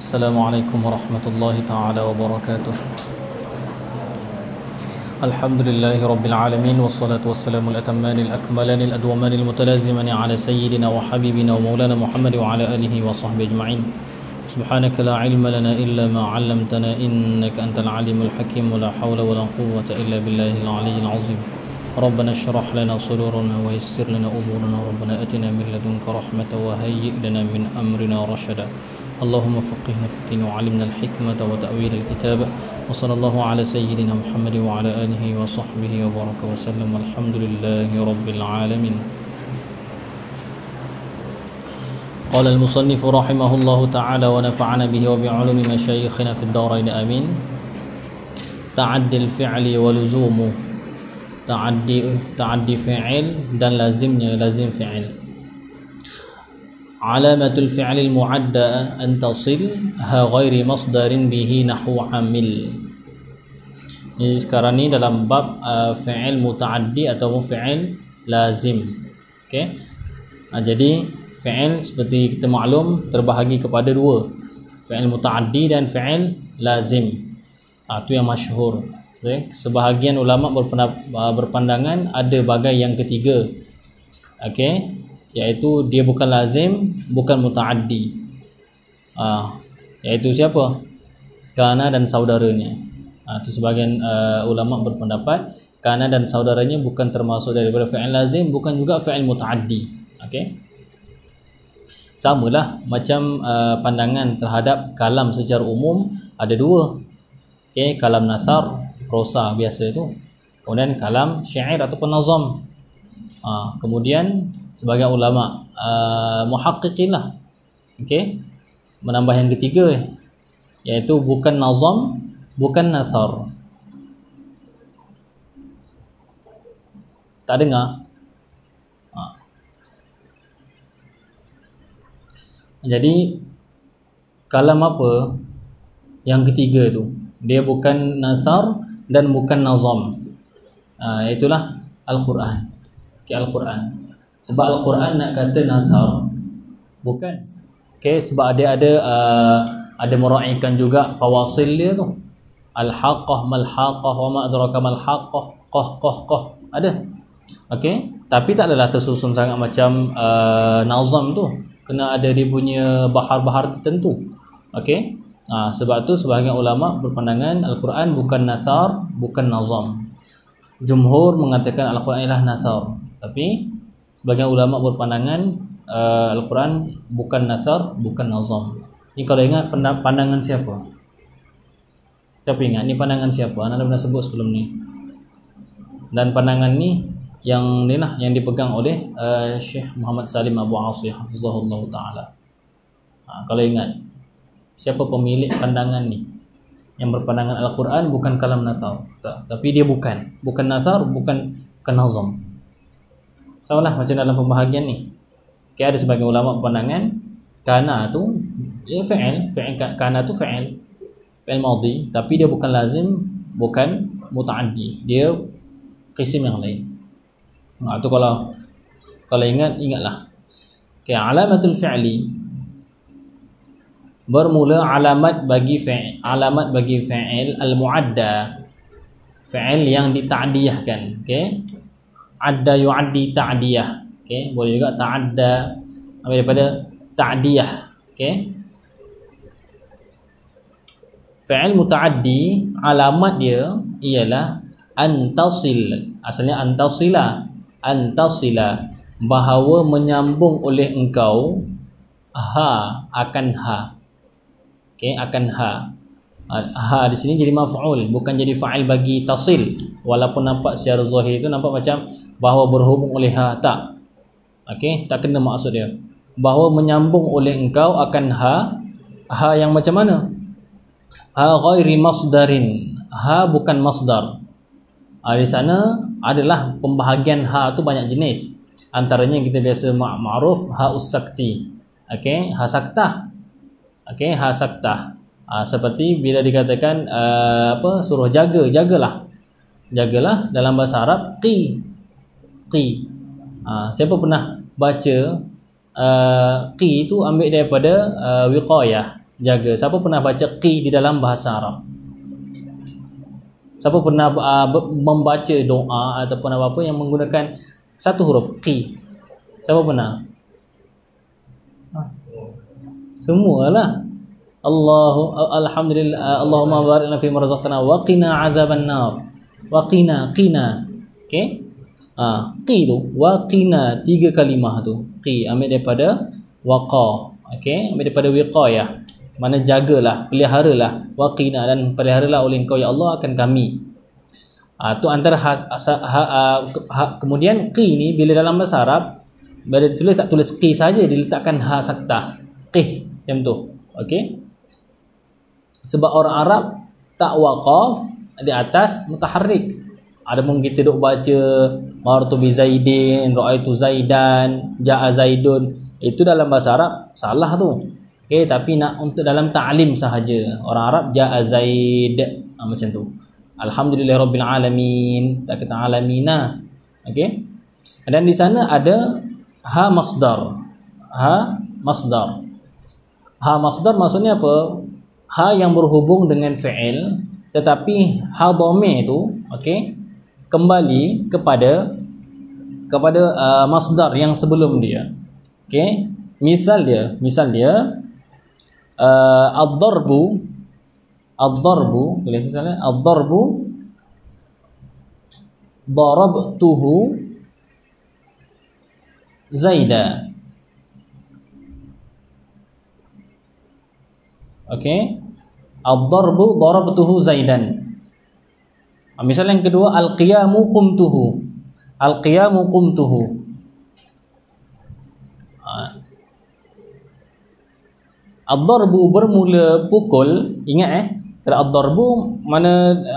السلام عليكم ورحمة الله تعالى وبركاته. الحمد لله رب العالمين والصلاة والسلام الأتمان الأكملان الأدومان المتلازمان على سيدنا وحبيبنا ومولانا محمد وعلى آله وصحبه أجمعين. سبحانك لا علم لنا إلا ما علمتنا إنك أنت العليم الحكيم. ولا حول ولا قوة إلا بالله العلي العظيم. ربنا اشرح لنا صدورنا ويسر لنا أمورنا. ربنا أتنا من لدنك رحمة وهيئ لنا من أمرنا رشدا. اللهم فقهنا في الدين وعلمنا الحكمة وتأويل الكتاب وصلى الله على سيدنا محمد وعلى آله وصحبه وبارك وسلم والحمد لله رب العالمين. قال المصنف رحمه الله تعالى ونفعنا به وبعلوم مشايخنا في الدارين آمين. تعدي الفعل ولزومه. تعدي تعدي فعل dan lazimnya lazim fi'il علامة الفعل المعدى أن تصل ها غير مصدر به نحو عمل Jadi sekarang ni dalam bab uh, fi'il muta'addi ataupun fi'il lazim. Okey. Uh, jadi fi'il seperti kita maklum terbahagi kepada dua. Fi'il muta'addi dan fi'il lazim. Ah uh, yang masyhur. Okay. Sebahagian ulama uh, berpandangan ada bagai yang ketiga. Okey. Iaitu dia bukan lazim, bukan muta'addi. Ah iaitu siapa? Kana dan saudaranya. Itu sebagian uh, ulama berpendapat kana dan saudaranya bukan termasuk daripada fi'il lazim bukan juga fi'il mutaaddi okey samalah macam uh, pandangan terhadap kalam secara umum ada dua okey kalam nasar prosa biasa itu kemudian kalam syair ataupun nazam ha, kemudian sebagai ulama uh, muhaqqiqin lah. Okey menambah yang ketiga iaitu bukan nazam bukan nasar. Tak dengar? Ha. jadi kalam apa? Yang ketiga tu. Dia bukan nasar dan bukan nazam. Ha, itulah Al-Quran. Okay, Al-Quran sebab Al-Quran nak kata nasar bukan. Okay, sebab dia ada uh, ada meraihkan juga fawasil dia tu. Al-haqqah mal-haqqah wa ma adraka mal-haqqah qah qah qah ada. Okey tapi tak adalah tersusun sangat macam uh, nazam tu. Kena ada dia punya bahar-bahar tertentu. Okey? Ha, sebab tu sebahagian ulama berpandangan al-Quran bukan nasar bukan nazam. Jumhur mengatakan al-Quran ialah nasar tapi sebahagian ulama berpandangan uh, al-Quran bukan nasar bukan nazam ni kalau ingat pandangan siapa Siapa ingat? Ni pandangan siapa? Anda pernah sebut sebelum ni. Dan pandangan ni yang ni lah yang dipegang oleh uh, Syekh Muhammad Salim Abu Asih hafizahullah taala. Ha, kalau ingat siapa pemilik pandangan ni? Yang berpandangan Al-Quran bukan kalam nasar. Tak, tapi dia bukan. Bukan nasar, bukan kanazam. Sama lah macam dalam pembahagian ni. Okay, ada sebagian ulama pandangan kana tu ya fi'il, fi'il kana tu fi'il fi'il madhi tapi dia bukan lazim bukan mutaaddi. Dia kisim yang lain. Ha tu kalau kalau ingat ingatlah. Okay, alamatul fi'li bermula alamat bagi fi'il alamat bagi fi'il al muadda fi'il yang dita'diyahkan. Okey adda yu'addi ta'diyah okey boleh juga ta'adda daripada ta'diyah okey Fi'il muta'addi alamat dia ialah antasil. Asalnya antasila. Antasila bahawa menyambung oleh engkau ha akan ha. Okey, akan ha. Ha di sini jadi maf'ul bukan jadi fa'il bagi tasil. Walaupun nampak secara zahir itu nampak macam bahawa berhubung oleh ha tak. Okey, tak kena maksud dia. Bahawa menyambung oleh engkau akan ha ha yang macam mana? ha ghairi masdarin ha bukan masdar ha, di sana adalah pembahagian ha tu banyak jenis antaranya kita biasa ma'ruf ha usakti okey ha saktah okey ha saktah ha, seperti bila dikatakan uh, apa suruh jaga jagalah. Jagalah dalam bahasa Arab qi. Qi. Ha, siapa pernah baca uh, qi itu ambil daripada uh, wiqayah jaga. Siapa pernah baca qi di dalam bahasa Arab? Siapa pernah uh, membaca doa ataupun apa-apa yang menggunakan satu huruf qi? Siapa pernah? Semualah Allahu alhamdulillah Allahumma barik lana fi ma razaqtana wa qina azaban nar wa qina qina. Okey? Ah qi tu wa qina tiga kalimah tu. Qi ambil daripada waqa. Okey? Ambil daripada wiqayah mana jagalah peliharalah. Wa qina dan peliharalah oleh engkau ya Allah akan kami. Ah tu antara ha, ha, ha, ha, kemudian qi ni bila dalam bahasa Arab bila ditulis tak tulis qi saja diletakkan ha saktah qih macam tu. Okey sebab orang Arab tak waqaf di atas mutaharrik. Ada pun kita duk baca martu bi zaidin raaitu zaidan jaa zaidun. Itu dalam bahasa Arab salah tu. Okey tapi nak untuk dalam ta'lim sahaja. Orang Arab jaa zaid ha, macam tu. Alhamdulillahirabbil alamin tak kata alamina okey. Dan di sana ada ha masdar. Ha masdar. Ha masdar maksudnya apa ha yang berhubung dengan fi'il tetapi ha dhamir tu okey kembali kepada kepada uh, masdar yang sebelum dia okey misal dia misal dia uh, ad-darbu ad-darbu boleh misalnya ad-darbu darabtuhu zaida Okey. Ad-darbu darabtuhu Zaidan. Ah, misal yang kedua al-qiyamu qumtuhu. Al-qiyamu qumtuhu. Ah. Ad-darbu bermula pukul, ingat eh. Kalau ad-darbu mana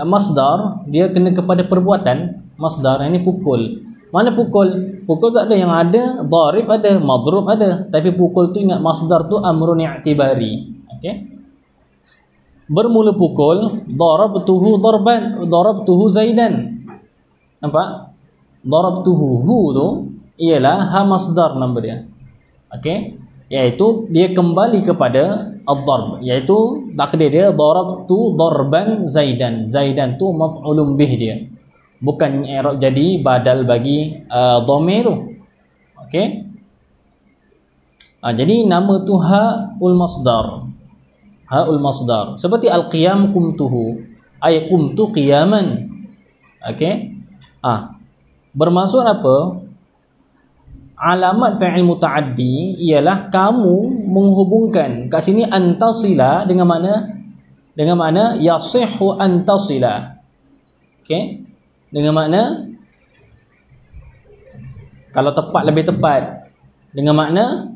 masdar, dia kena kepada perbuatan. Masdar ini pukul. Mana pukul? Pukul tak ada yang ada, darib ada, madrub ada. Tapi pukul tu ingat masdar tu amrun i'tibari. Okey bermula pukul darabtuhu darban darabtuhu zaidan. Nampak? Darabtuhu hu tu ialah ha masdar nama dia. Okey? Iaitu dia kembali kepada ad-darb. Iaitu takdir dia darabtu darban zaidan. Zaidan tu maf'ulun bih dia. Bukan i'rab jadi badal bagi uh, dhamir tu. Okey? Ha, jadi nama tu ha ul masdar haul masdar. Seperti al-qiyam qumtuhu. Ay qumtu qiyaman. Okey? Ah. Bermaksud apa? Alamat fa'il mutaaddi ialah kamu menghubungkan kat sini antasila dengan mana? Dengan mana? Yasihhu antasila. Okey? Dengan mana? Kalau tepat lebih tepat. Dengan makna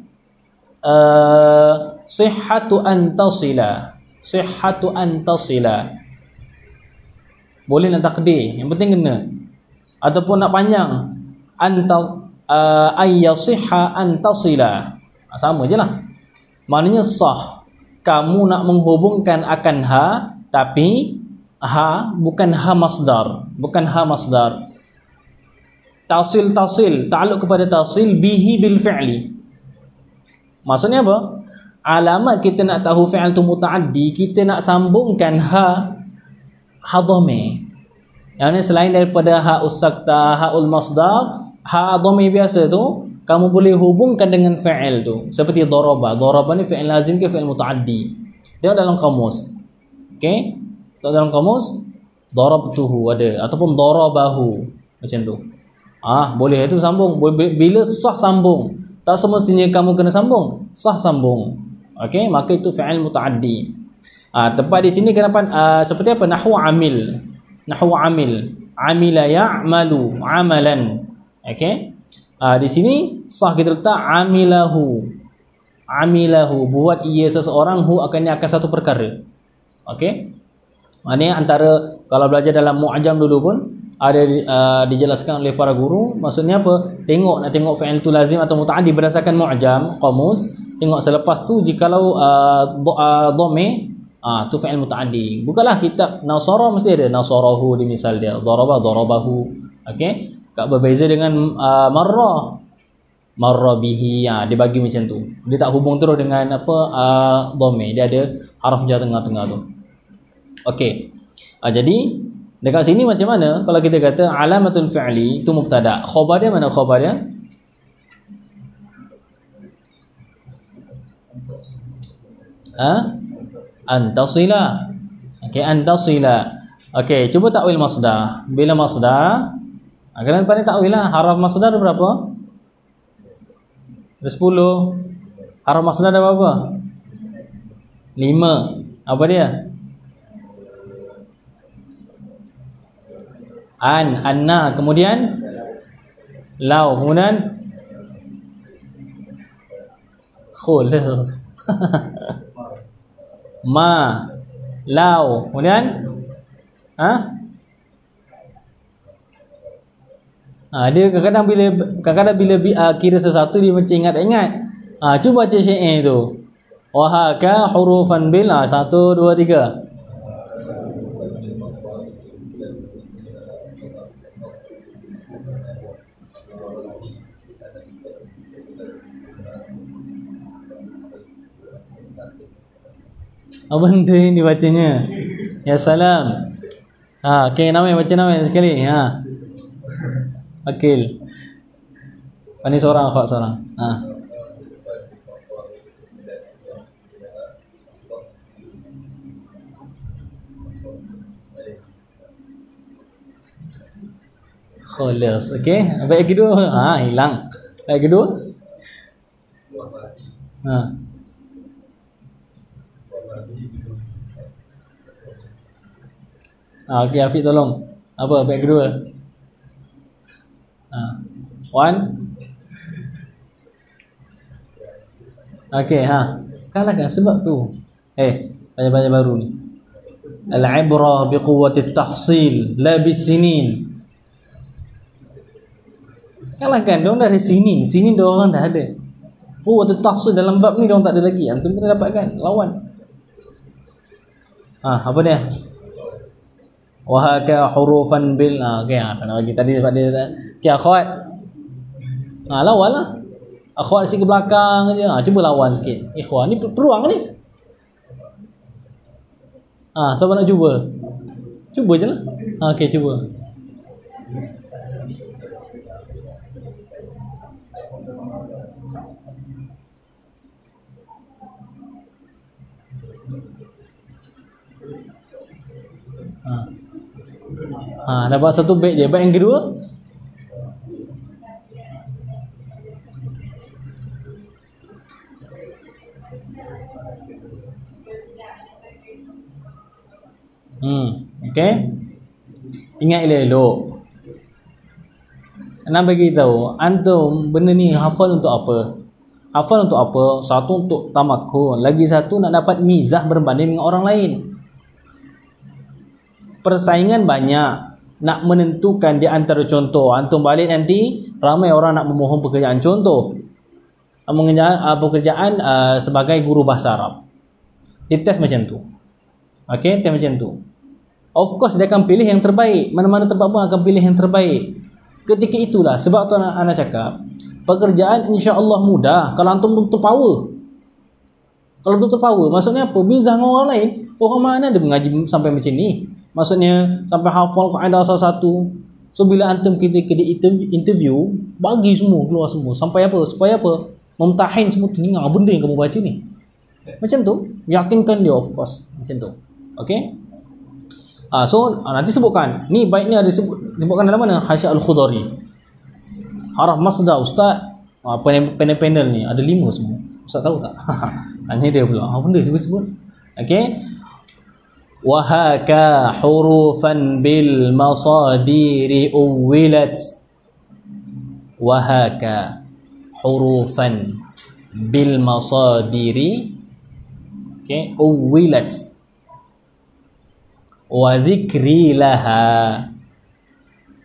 uh, sihhatu antasila sihhatu antasila boleh nak takdir. Yang penting kena. Ataupun nak panjang. Anta uh, ayyasihha antasila ah, sama je lah. Maknanya sah. Kamu nak menghubungkan akan ha tapi ha bukan ha masdar. Bukan ha masdar. Tausil tausil ta'alluq kepada tausil bihi bil fi'li. Maksudnya apa alamat kita nak tahu fi'al tu mutaaddi kita nak sambungkan ha ha dhamir yang ni selain daripada ha usakta ha ul masdar ha dhamir biasa tu kamu boleh hubungkan dengan fi'il tu. Seperti daraba daraba ni fi'il lazim ke fi'il mutaaddi? Dia dalam kamus. Okey? Dalam kamus darabtuhu ada ataupun darabahu macam tu. Ah boleh itu sambung. Bila sah sambung. Tak semestinya kamu kena sambung sah sambung okey maka itu fi'il mutaaddi. Ah tempat di sini kenapa uh, seperti apa? Nahwu amil. Nahwu amil. Amila ya'malu amalan. Okey ah di sini sah kita letak amilahu. Amilahu buat ia seseorang hu akan akan satu perkara. Okey maknanya antara kalau belajar dalam mu'jam dulu pun ada uh, dijelaskan oleh para guru maksudnya apa? Tengok nak tengok fi'il tu lazim atau mutaaddi berdasarkan mu'jam qamus tengok selepas tu jikalau uh, uh, dhamir ah tu fi'il mutaaddi. Bukanlah kitab nasara mesti ada nasarahu di misal dia. Daraba darabahu okey? Tak berbeza dengan uh, marra marra bihi. Ya, dia bagi macam tu. Dia tak hubung terus dengan apa uh, dhamir dia ada haraf jar tengah-tengah tu. Okey. Uh, jadi dekat sini macam mana? Kalau kita kata alamatul fi'li itu mubtada. Khabar dia mana khabar dia ha? Antasila. Okey antasila. Okey cuba takwil masdar. Bila masdar? Akan pandai takwil lah. Haraf masdar berapa? Ada 10 Haraf masnah ada berapa? 5 Apa dia? An, anna. Kemudian? Lau. Kemudian? Khulus Ma Lau Kemudian Ha? Ha, dia kadang-kadang bila kadang-kadang bila uh, kira sesuatu dia macam ingat-ingat. Ha, cuba baca syair tu. Wahaka hurufan bil ha, satu dua tiga. Apa benda ni bacanya? Ya salam. Ha, okay, nama baca nama sekali. Ha. Akil. Ini seorang akhwat seorang. Ha. Khalas. Okey. Baik kedua. Ha, hilang. Baik kedua. Ha. Ha, okey Afiq tolong. Apa baik kedua? Ha. One. Okey, ha. Kalahkan sebab tu. Eh, banyak-banyak baru ni. Al-ibrah biquwwati tahsil la bisinin. Kalahkan dia dari sini. Sini dia orang dah ada. Quwwati tahsil dalam bab ni dia orang tak ada lagi. Antum kena dapatkan lawan. Ah, ha, apa dia? Wahaka hurufan bil ah okey ah kena bagi tadi sebab dia okey akhwat. Ah lawan lah. Akhwat sikit belakang aja ah cuba lawan sikit. Ikhwan ni peluang ni. Ah siapa nak cuba? Cuba je lah. Ah okey cuba. Ah. Ha, dapat satu bait dia. Bait yang kedua. Hmm, okey. Ingat elok-elok. Nak bagi tahu, antum benda ni hafal untuk apa? Hafal untuk apa? Satu untuk tamakun, lagi satu nak dapat mizah berbanding dengan orang lain. Persaingan banyak, nak menentukan di antara contoh. Antum balik nanti ramai orang nak memohon pekerjaan. Contoh pekerjaan, uh, pekerjaan uh, sebagai guru bahasa Arab. Di tes macam tu. Ok tes macam tu. Of course dia akan pilih yang terbaik. Mana-mana tempat pun akan pilih yang terbaik. Ketika itulah sebab tu anak, anak cakap pekerjaan insya Allah mudah kalau antum betul power. Kalau betul power maksudnya apa? Bizah dengan orang lain. Orang mana ada mengaji sampai macam ni Maksudnya sampai hafal kaedah salah satu. So bila antum kita kena interview, bagi semua keluar semua. Sampai apa? Supaya apa? Memtahin semua telinga benda yang kamu baca ni. Macam tu, yakinkan dia of course. Macam tu. Okay? Ah, so ah, nanti sebutkan. Ni baik ni ada sebut sebutkan dalam mana? Hasya al-Khudari. Haraf masdar ustaz. Ah, panel-panel ni ada lima semua. Ustaz tahu tak? Tanya dia pula. Apa benda sebut-sebut? Okay? وهكا حروفا بالمصادر أولت. وهكا حروفا بالمصادر أولت. وذكري لها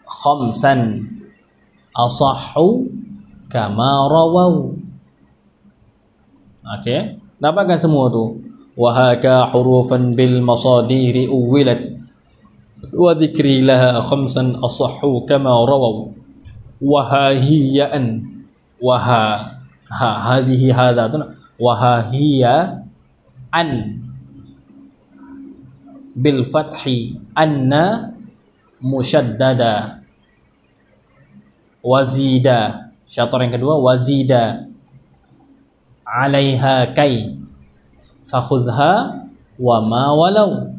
خمسا. أصح كما رووا. Okey, dapatkan semua tu. وهاكا حروفا بالمصادير أولت. وذكري لها خمسا أصح كما رووا. وها هي أن. وها ها هذه هذا وها هي أن. بالفتح أن مشددا وزيدا. شطرين كدوا وزيدا. عليها كي. Fakhudha wa ma walau.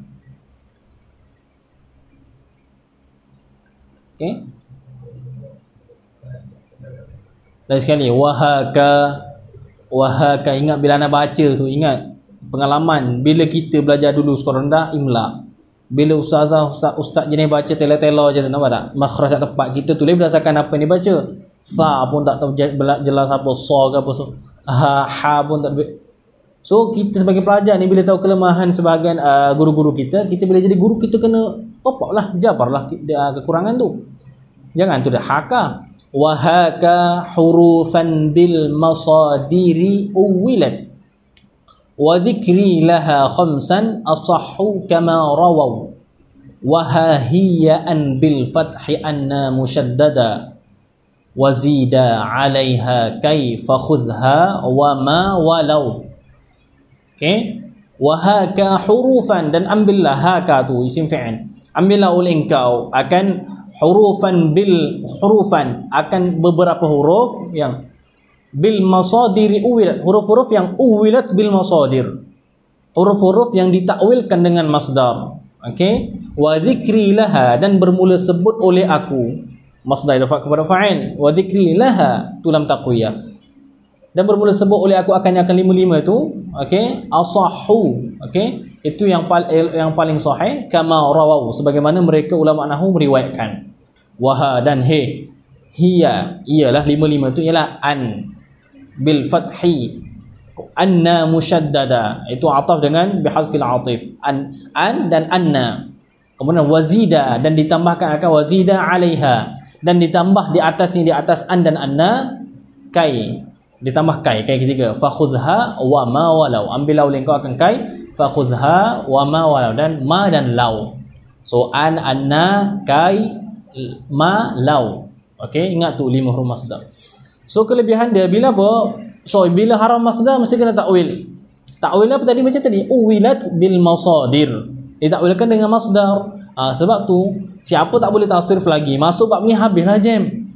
Okey dan sekali wahaka wahaka ingat bila anda baca tu ingat. Pengalaman bila kita belajar dulu sekolah rendah imla. Bila ustazah ustaz, ustaz jenis baca tela-tela je nampak tak? Makhraj tak tepat. Kita tulis berdasarkan apa yang dibaca fa pun tak tahu jelas apa sa ke apa so. Ha, ha pun tak so kita sebagai pelajar ni bila tahu kelemahan sebahagian uh, guru-guru kita kita bila jadi guru kita kena topak lah jabar lah uh, kekurangan tu. Jangan tu dah haka. Wahaka hurufan bil masadiri uwilat. Wa dhikri laha khamsan asahhu kama rawaw. Wa hiya an bil fathi anna mushaddada. Wa zida 'alayha kayfa khudha wa ma walau okey? Wa haka hurufan dan ambillah haka tu isim fi'il. Ambillah oleh engkau akan hurufan bil hurufan akan beberapa huruf yang bil masadiri uwilat. Huruf-huruf yang uwilat bil masadir. Huruf-huruf yang ditakwilkan dengan masdar. Okey? Wa dzikri laha dan bermula sebut oleh aku. Masdar idafah kepada fa'il. Wa dzikri laha tu lam taqwiyah. Dan bermula sebut oleh aku akan yang akan lima-lima tu okey? Asahhu okey? Itu yang paling yang paling sahih. Kama rawau. Sebagaimana mereka ulama nahwu meriwayatkan. Waha dan he. Hiya. Ialah lima-lima tu ialah an. Bil fathi. Anna musyaddada itu ataf dengan bihadfil atif. An an dan anna. Kemudian wazida. Dan ditambahkan akan wazida alaiha. Dan ditambah di atasnya di atas an dan anna. Kai ditambah kai kai ketiga fakhudha wa ma walau ambil lau kau akan kai fakhudha wa ma walau dan ma dan lau so an anna kai ma lau okey ingat tu lima huruf masdar So kelebihan dia bila apa? So bila haram masdar mesti kena takwil. Takwil apa tadi macam tadi? Uwilat bil masadir. Ditakwilkan dengan masdar. Ha, sebab tu siapa tak boleh tasrif lagi masuk bab ni habislah jam.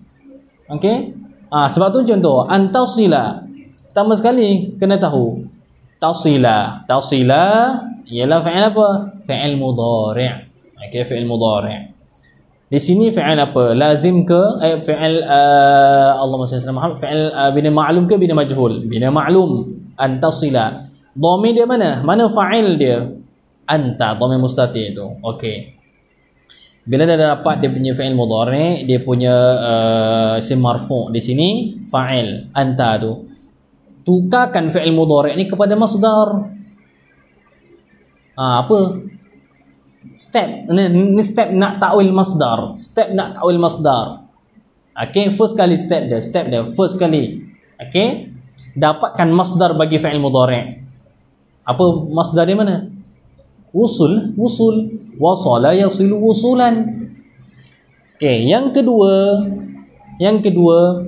Okey? Ha, sebab tu contoh antasila. Pertama sekali kena tahu tasila. Tasila ialah fi'il apa? Fi'il mudhari'. Okey, fi'il mudhari'. Di sini fi'il apa? Lazim ke eh fi'il uh, Allahumma salli ala Muhammad fi'il uh, bina ma'lum ke bina majhul? Bina ma'lum antasila. Dhamir dia mana? Mana fa'il dia? Anta dhamir mustatir itu. Okey. Bila dah dapat dia punya fi'il mudhari, dia punya uh, marfu' di sini fa'il anta tu. Tukarkan fi'il mudhari ni kepada masdar. Ah apa? step ni, ni step nak takwil masdar step nak takwil masdar okey first kali step dia step dia first kali okey dapatkan masdar bagi fi'il mudhari apa masdar dia mana usul usul wasala yasilu usulan okey yang kedua yang kedua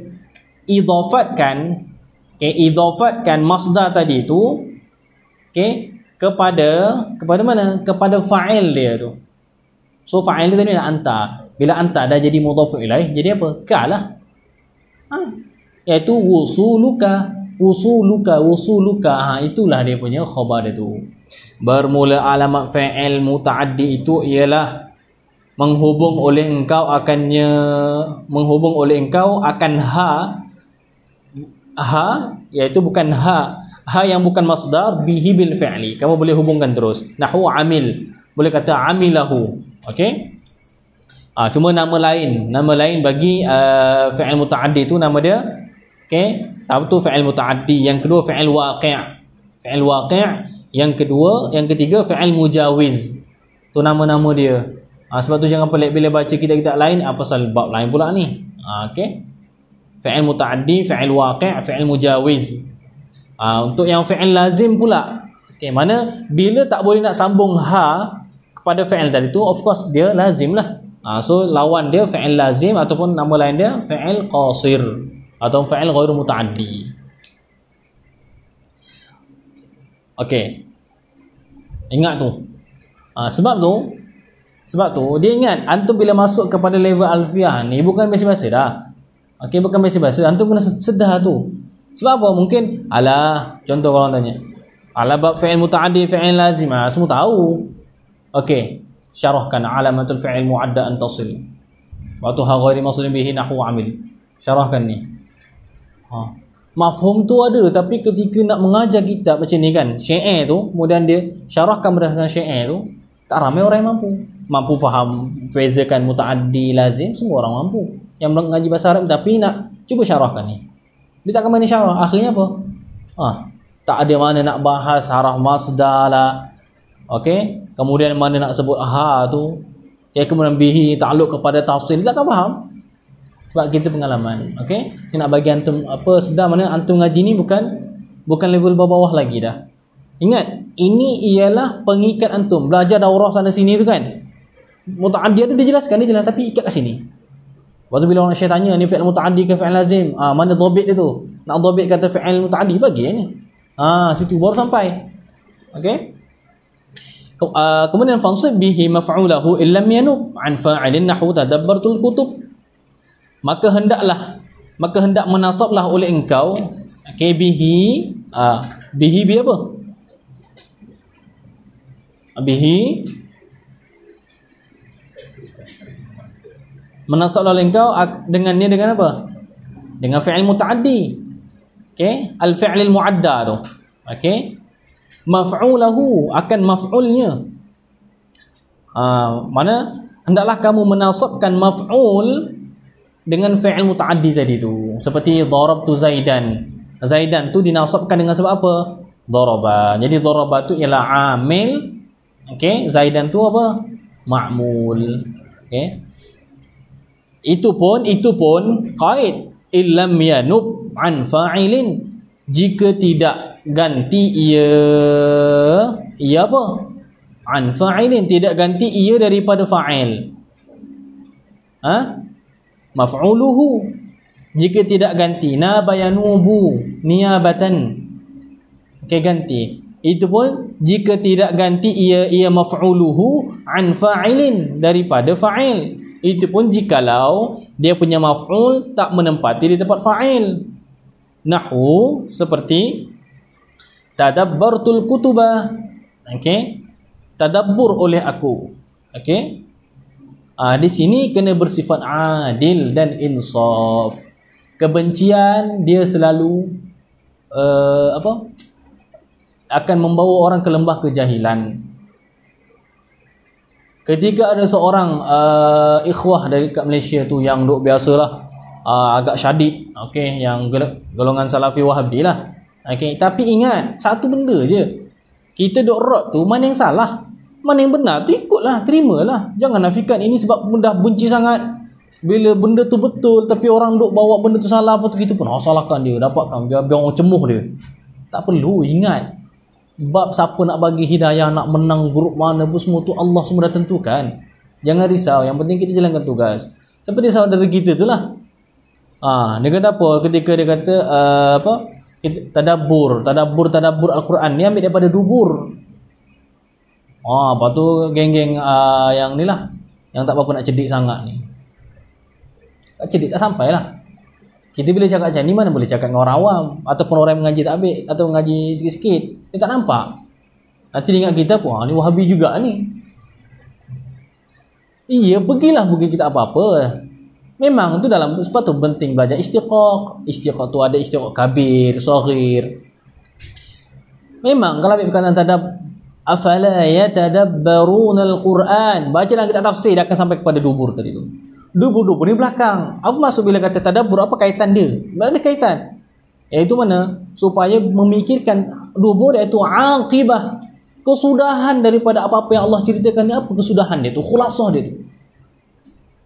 idafatkan okey idafatkan masdar tadi tu okey kepada kepada mana? Kepada fa'il dia tu. So fa'il dia tadi nak hantar. Bila hantar dah jadi mudhaf ilaih, jadi apa? Ka lah. Ha. Iaitu wusuluka, wusuluka, wusuluka. Ha, itulah dia punya khabar dia tu. Bermula alamat fa'il muta'addi itu ialah menghubung oleh engkau akannya menghubung oleh engkau akan ha ha iaitu bukan ha. Ha yang bukan masdar bihi bil fi'li. Kamu boleh hubungkan terus. Nahwu amil. Boleh kata amilahu. Okey? Ah cuma nama lain. Nama lain bagi uh, fi'il mutaaddi tu nama dia okey? Satu fi'il mutaaddi yang kedua fi'il waqi' fi'il waqi' yang kedua yang ketiga fi'il mujawiz tu nama-nama dia ah sebab tu jangan pelik bila baca kita-kita lain apa pasal bab lain pula ni ah okey fi'il mutaaddi fi'il waqi' fi'il mujawiz Ha, untuk yang fi'il lazim pula. Okay, mana bila tak boleh nak sambung ha kepada fi'il tadi tu, of course dia lazim lah. Ha, so lawan dia fi'il lazim ataupun nama lain dia fi'il qasir. atau fa'il ghairu muta'addi okey. Ingat tu. Ha, sebab tu sebab tu dia ingat antum bila masuk kepada level alfiah ni bukan biasa-biasa dah. Okey bukan biasa-biasa. Antum kena sedar tu. Sebab apa? Mungkin alah contoh orang tanya. Ala bab fi'il muta'addi fi'il lazim. Ha, semua tahu. Okey. Syarahkan alamatul fi'il mu'adda an tasil. Waktu ha ghairi muslim bihi nahwu amil. Syarahkan ni. Ha mafhum tu ada tapi ketika nak mengajar kitab macam ni kan syair tu kemudian dia syarahkan berdasarkan syair tu tak ramai orang yang mampu. Mampu faham bezakan mutaaddi lazim semua orang mampu. Yang mengaji bahasa Arab tapi nak cuba syarahkan ni. Dia tak akan main syarah. Akhirnya apa? Ah tak ada mana nak bahas haraf masdar lah. Okey? Kemudian mana nak sebut ha tu. Ya kemudian bihi takluk kepada tafsir. Dia tak akan faham sebab kita pengalaman okey nak bagi antum apa sedar mana antum ngaji ni bukan bukan level bawah-bawah lagi dah. Ingat ini ialah pengikat antum. Belajar daurah sana sini tu kan? Mutaaddi dia jelaskan dia jelas tapi ikat kat sini. Waktu bila orang syekh tanya ni fi'il mutaaddi ke fi'il lazim? Ah mana dhabit dia tu? Nak dhabit kata fi'il mutaaddi bagi ni? Ah situ baru sampai. Okey Uh, kemudian fansib bihi maf'ulahu illam yanub an fa'ilin nahwu tadabbartul kutub maka hendaklah maka hendak menasablah oleh engkau okay, bihi uh, bihi bi apa? Bihi menasablah oleh engkau dengan ni dengan apa? Dengan fi'il mutaaddi okey al fi'il muadda tu okey maf'ulahu akan maf'ulnya. Uh, mana? Hendaklah kamu menasabkan maf'ul dengan fi'il mutaaddi tadi tu. Seperti darabtu zaidan. Zaidan tu dinasabkan dengan sebab apa? Daraba. Jadi daraba tu ialah amil. Okey zaidan tu apa? Ma'mul. Okey. Itu pun itu pun qaid. Illam yanub an fa'ilin. Jika tidak ganti ia ia apa? An fa'ilin. Tidak ganti ia daripada fa'il. Ha maf'uluhu. Jika tidak ganti nabayanubu niabatan okey ganti. Itu pun jika tidak ganti ia ia maf'uluhu an fa'ilin daripada fa'il. Itu pun jikalau dia punya maf'ul tak menempati di tempat fa'il. Nahwu seperti tadabbartul kutubah. Okey tadabbur oleh aku. Okey Ah di sini kena bersifat adil dan insaf. Kebencian dia selalu uh, apa? akan membawa orang ke lembah kejahilan. Ketika ada seorang uh, ikhwah dari kat Malaysia tu yang duk biasalah uh, agak syadid, okey, yang golongan Salafi Wahabi lah. Okey, tapi ingat satu benda je. Kita duk rot tu mana yang salah? Mana yang benar? Tu ikutlah terimalah. Jangan nafikan ini sebab benda benci sangat. Bila benda tu betul tapi orang duk bawa benda tu salah apa tu kita pun oh, salahkan dia dapatkan. Biar, biar orang cemuh dia. Tak perlu ingat. Bab siapa nak bagi hidayah nak menang grup mana pun semua tu Allah semua dah tentukan. Jangan risau yang penting kita jalankan tugas. Seperti saudara kita tu lah. Ha, dia kata apa? Ketika dia kata uh, apa? Kita, tadabur tadabur tadabur Al-Quran. Ni ambil daripada dubur Oh, apa tu geng-geng uh, yang ni lah Yang tak apa-apa nak cedik sangat ni. Tak cedik tak sampai lah. Kita bila cakap macam ni mana boleh cakap dengan orang awam? Ataupun orang yang mengaji tak ambil Atau mengaji sikit-sikit. Dia tak nampak. Nanti dia ingat kita pun, ah, ni wahabi juga ni. Iya, pergilah bagi kita apa-apa. Memang tu dalam sebab tu penting belajar istiqaq. Istiqaq tu ada istiqaq kabir, saghir. Memang kalau ambil perkataan tadab afala yatadabbaruna alquran? Bacalah kita tafsir dia akan sampai kepada dubur tadi tu. Dubur-dubur ni belakang. Apa maksud bila kata tadabbur apa kaitan dia? Ada kaitan. Iaitu mana? Supaya memikirkan dubur iaitu aqibah kesudahan daripada apa-apa yang Allah ceritakan ni apa kesudahan dia tu? Khulasah dia tu.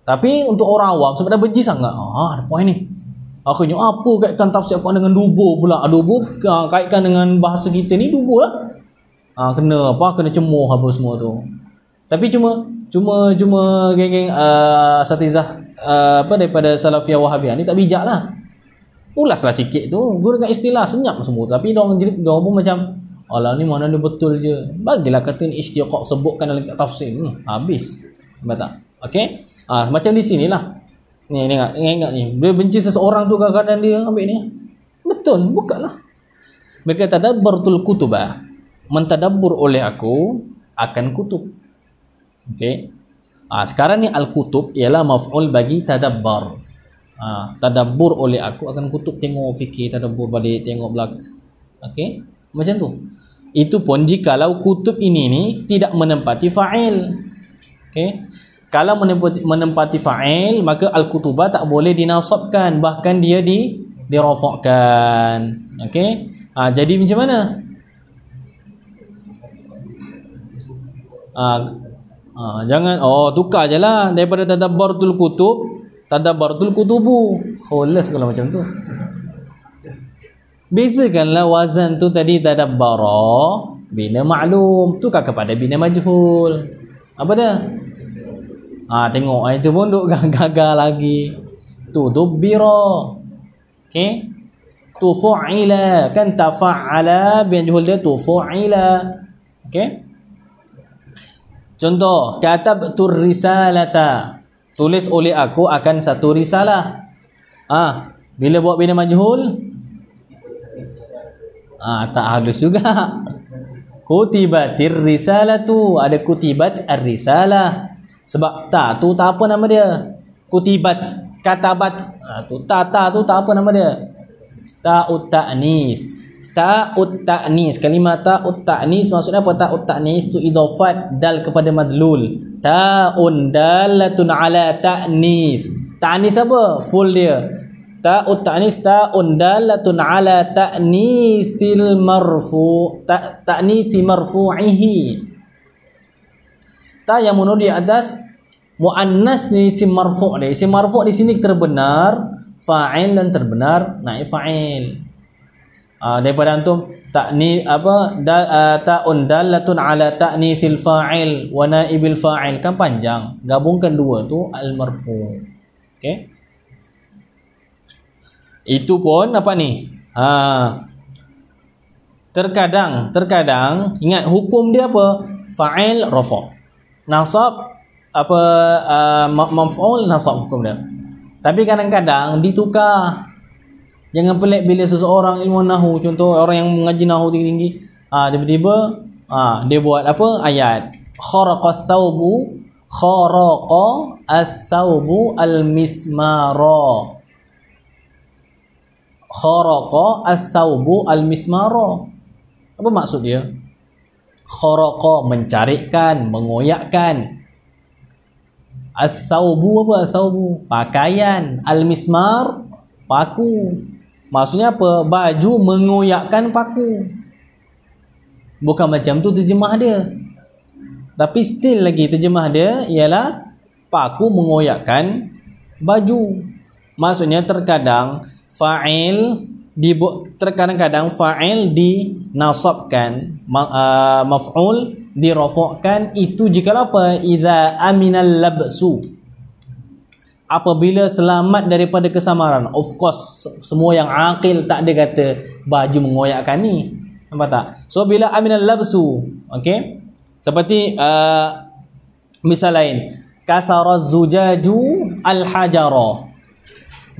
Tapi untuk orang awam sebab dah benci sangat. Ah ada poin ni. Akhirnya apa kaitkan tafsir Quran dengan dubur pula? Dubur kaitkan dengan bahasa kita ni dubur lah uh, kena apa kena cemuh apa semua tu tapi cuma cuma cuma geng-geng uh, satizah uh, apa daripada salafiyah wahabiyah ni tak bijak lah ulaslah sikit tu gunakan istilah senyap semua tapi dia orang dia pun macam Alah ni mana ni betul je. Bagilah kata ni istiqaq sebutkan dalam kitab tafsir. Hmm, habis. Nampak tak? Okey. Ah macam di sinilah. Ni ni ingat, ingat ni. Dia benci seseorang tu kadang-kadang dia ambil ni. Betul, bukalah. Mereka tadabbartul kutubah. Mentadabbur oleh aku akan kutub. Okey. Ah sekarang ni al-kutub ialah maf'ul bagi tadabbar. Ah tadabbur oleh aku akan kutub tengok fikir tadabbur balik tengok belakang. Okey. Macam tu. Itu pun jikalau kutub ini ni tidak menempati fa'il. Okey. Kalau menempati, menempati fa'il, maka al-kutubah tak boleh dinasabkan. Bahkan dia di dirafakkan. Okey. Ha, jadi macam mana? Ha, ha, jangan, oh tukar je lah. Daripada tadabbartul kutub, tadabbartul kutubu. Kholas kalau macam tu. Bezakanlah wazan tu tadi tadabbara bina maklum tukar kepada bina majhul. Apa dah? Ha tengok ah, itu pun duk gagal lagi. Tu dubbira. Okey. Tu fu'ila kan tafa'ala bina majhul dia tu fu'ila. Okey. Contoh, katabtu risalata. Tulis oleh aku akan satu risalah. Ah, bila buat bina majhul, Ah tak halus juga. Kutibatir risalatu ada kutibat ar-risalah. Sebab ta tu tak apa nama dia. Kutibat katabat. Ah tu ta ta tu tak apa nama dia. Ta'ut ta'nis. Ta'ut ta'nis. Kalimah ta'ut ta'nis maksudnya apa ta'ut ta'nis tu idhafat dal kepada madlul. Ta'un dalatun ala ta'nis. Ta'nis apa? Full dia ta'ut ta'nis ta'un dalatun ala ta'nithil marfu ta'nithi marfu'ihi ta yang menurut di atas muannas ni isim marfu' dia isim marfu' di sini terbenar fa'il dan terbenar naib fa'il uh, daripada antum ta'ni apa da, uh, ta'un dalatun ala ta'nithil fa'il wa naibil fa'il kan panjang gabungkan dua tu al marfu' okey itu pun apa ni? Ha. Terkadang, terkadang ingat hukum dia apa? Fa'il rafa. Nasab apa uh, maf'ul nasab hukum dia. Tapi kadang-kadang ditukar. Jangan pelik bila seseorang ilmu nahu contoh orang yang mengaji nahu tinggi-tinggi ah tiba-tiba ah dia buat apa ayat kharaqa thawbu kharaqa ath-thawbu al-mismara kharaqa al-thawbu al-mismara. Apa maksud dia? Kharaqa mencarikan, mengoyakkan. Al-thawbu apa al-thawbu? Pakaian, al-mismar paku. Maksudnya apa? Baju mengoyakkan paku. Bukan macam tu terjemah dia. Tapi still lagi terjemah dia ialah paku mengoyakkan baju. Maksudnya terkadang fa'il di terkadang-kadang fa'il dinasabkan uh, maf'ul dirafa'kan itu jika apa idza aminal labsu apabila selamat daripada kesamaran of course semua yang akil tak ada kata baju mengoyakkan ni. Nampak tak? So bila aminal labsu okey seperti uh, misal lain. Kasaraz zujaju al hajara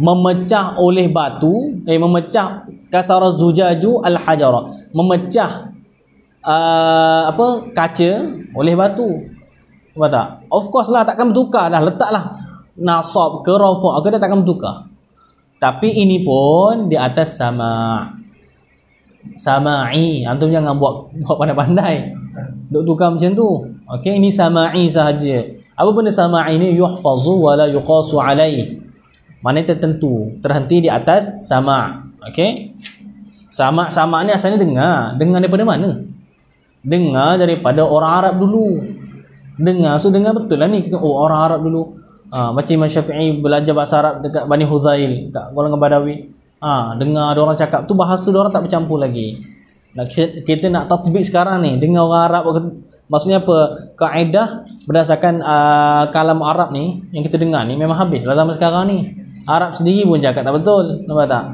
memecah oleh batu eh memecah kasara zujaju al hajara memecah uh, apa kaca oleh batu. Apa tak? Of course lah takkan bertukar dah letaklah nasab ke rafa ke dia takkan bertukar. Tapi ini pun di atas sama. Sama'i. Antum jangan buat buat pandai-pandai. Duk tukar macam tu. Okey ini sama'i sahaja. Apa benda sama'i ni? Yuhfazu wala yuqasu alaihi. Mana tertentu? Terhenti di atas sama. Okey? Sama sama ni asalnya dengar. Dengar daripada mana? Dengar daripada orang Arab dulu. Dengar so dengar betul lah ni. Kita oh orang Arab dulu ha, macam Imam Syafi'i belajar bahasa Arab dekat Bani Huzail kat golongan Badawi ha, dengar orang cakap tu bahasa dia orang tak bercampur lagi nak kita nak tatbik sekarang ni dengar orang Arab maksudnya apa kaedah berdasarkan uh, kalam Arab ni yang kita dengar ni memang habis lah zaman sekarang ni Arab sendiri pun cakap tak betul nampak tak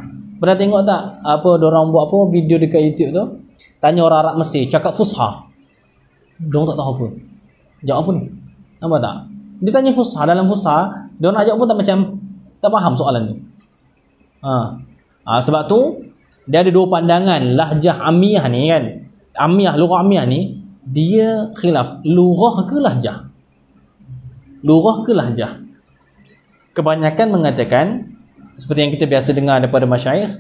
Pernah tengok tak apa orang buat apa video dekat YouTube tu? Tanya orang Arab Mesir, cakap fusha. Diorang tak tahu apa. Jawab apa ni? Nampak tak? Dia tanya fusha, dalam fusha, dia nak jawab pun tak macam tak faham soalan tu. Ha. ha sebab tu dia ada dua pandangan lahjah amiyah ni kan. Amiyah, lurah amiyah ni dia khilaf lurah ke lahjah? Lurah ke lahjah? Kebanyakan mengatakan seperti yang kita biasa dengar daripada masyayikh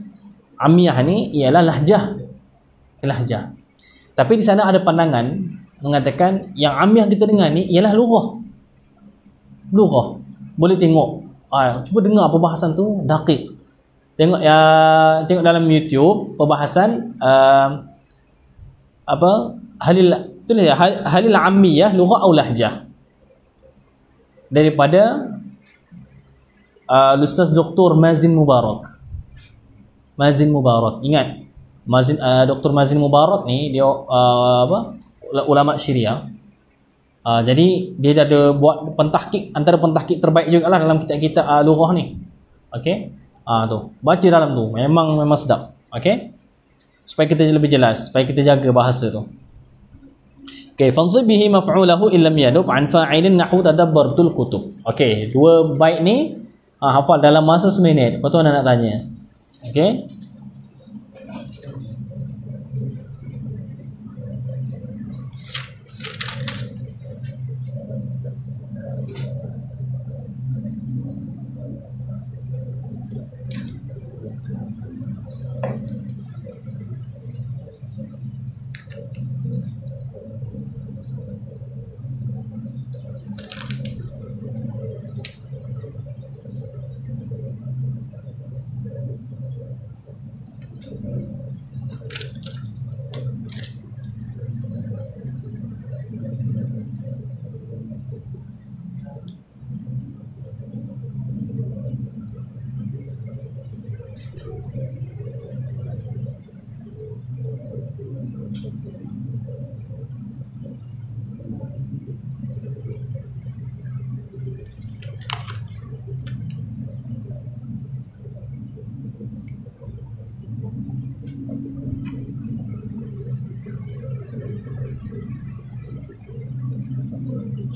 amiyah ni ialah lahjah lahjah tapi di sana ada pandangan mengatakan yang amiyah kita dengar ni ialah lughah lughah boleh tengok ah, cuba dengar perbahasan tu daqiq tengok ya tengok dalam YouTube perbahasan uh, apa halil tulis ya halil amiyah lughah atau lahjah daripada uh, Ustaz Dr. Mazin Mubarak. Mazin Mubarak. Ingat, Mazin uh, Dr. Mazin Mubarak ni dia uh, apa? ulama Syria. Uh, jadi dia dah ada buat pentahqiq antara pentahqiq terbaik juga lah dalam kitab-kitab uh, lughah ni. Okey. Ah uh, tu. Baca dalam tu. Memang memang sedap. Okey. Supaya kita lebih jelas, supaya kita jaga bahasa tu. Okay, fansib bihi maf'ulahu illam yadub an fa'ilin nahu tadabbartul kutub. Okay, dua bait ni ha, hafal dalam masa seminit lepas tu anda nak tanya ok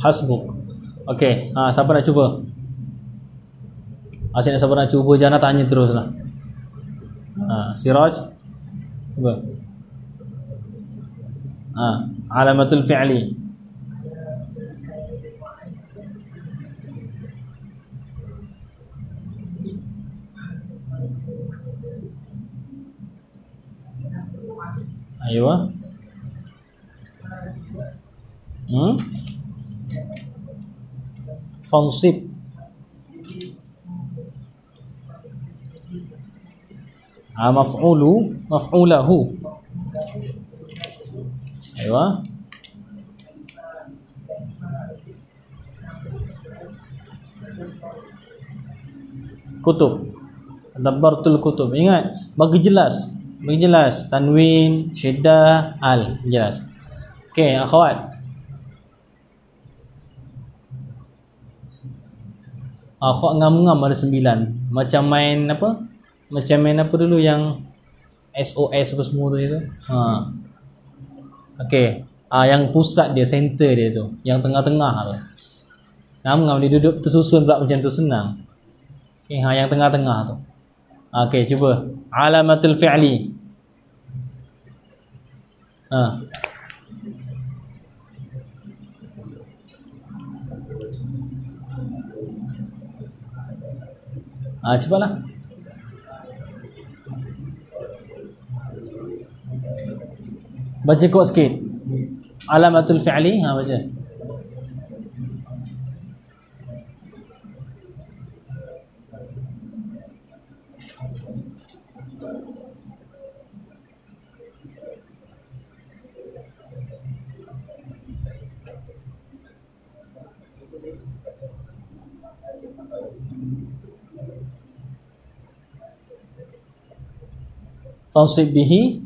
hasbuk. Okey ha siapa nak cuba? Asyik nak siapa nak cuba jangan tanya teruslah. Ha siraj? Cuba. Ha alamatul fi'li. Ayo. Hmm? Fansib ah maf'ulu maf'ulahu. Aywa kutub. Dabbartul kutub. Ingat bagi jelas. Bagi jelas. Tanwin syiddah al. Jelas. Okey akhwat uh, Khok ngam-ngam ada sembilan. Macam main apa? Macam main apa dulu yang SOS apa semua tu itu? Ha. Okay uh, Yang pusat dia, center dia tu. Yang tengah-tengah tu. Ngam-ngam dia duduk tersusun pula macam tu senang. Okay, ha, yang tengah-tengah tu. Okay, cuba. Alamatul fi'li. Ha. Ha, cepatlah. Baca kuat sikit. Alamatul fi'li. Ha, baca. Fansib bihi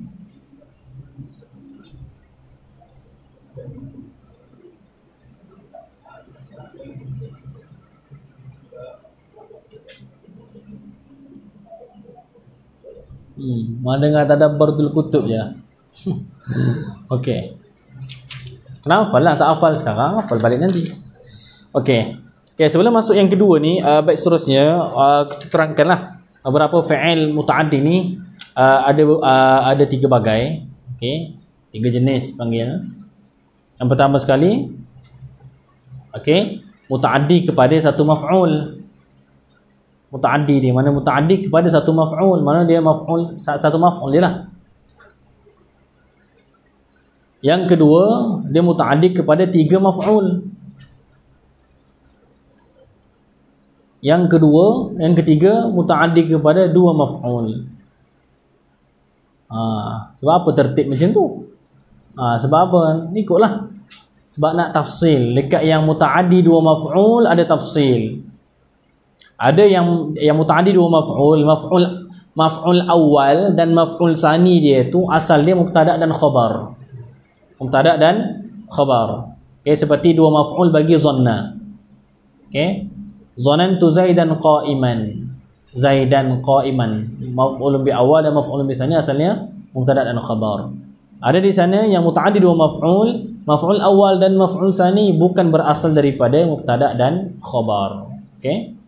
Hmm, mana dengar tadabbur tul kutub je. Okey. Kenapa lah? Tak hafal sekarang, hafal balik nanti. Okey. Okey, sebelum masuk yang kedua ni, uh, baik seterusnya, uh, kita terangkanlah beberapa fa'il muta'addi ni uh, ada uh, ada tiga bagai. Okey. Tiga jenis panggil. Yang pertama sekali, okey, muta'addi kepada satu maf'ul mutaaddi dia mana mutaaddi kepada satu maf'ul mana dia maf'ul satu maf'ul dia lah yang kedua dia mutaaddi kepada tiga maf'ul yang kedua yang ketiga mutaaddi kepada dua maf'ul ha, sebab apa tertib macam tu? Ha, sebab apa? Ikutlah. Sebab nak tafsil. Dekat yang mutaaddi dua maf'ul ada tafsil. Ada yang yang mutaaddi dua maf'ul. Maf'ul maf'ul awal dan maf'ul sani dia tu asal dia mubtada dan khabar. Mubtada dan khabar. Okey seperti dua maf'ul bagi zanna. Okey? Zanantu zaidan qa'iman zaidan qa'iman. Maf'ul bi awal dan maf'ul bi sani asalnya mubtada dan khabar. Ada di sana yang mutaaddi dua maf'ul maf'ul awal dan maf'ul sani bukan berasal daripada mubtada dan khabar. Okey?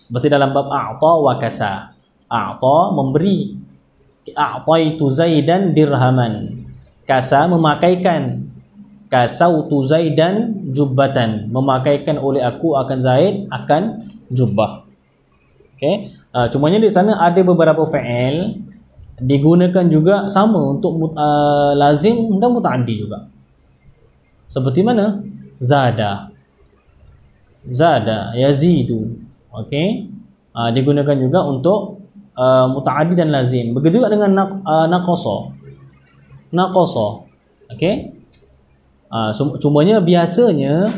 Seperti dalam bab a'ta wa kasa. A'ta memberi a'taitu zaidan dirhaman. Kasa memakaikan. Kasautu zaidan jubbatan. Memakaikan oleh aku akan zaid akan jubbah okey uh, cumanya di sana ada beberapa fa'il digunakan juga sama untuk uh, lazim dan mutaaddi juga. Seperti mana? Zada. Zada yazidu. Okey uh, digunakan juga untuk uh, mutaaddi dan lazim. Begitu juga dengan nak, uh, naqasa. Naqasa. Okey uh, cumanya biasanya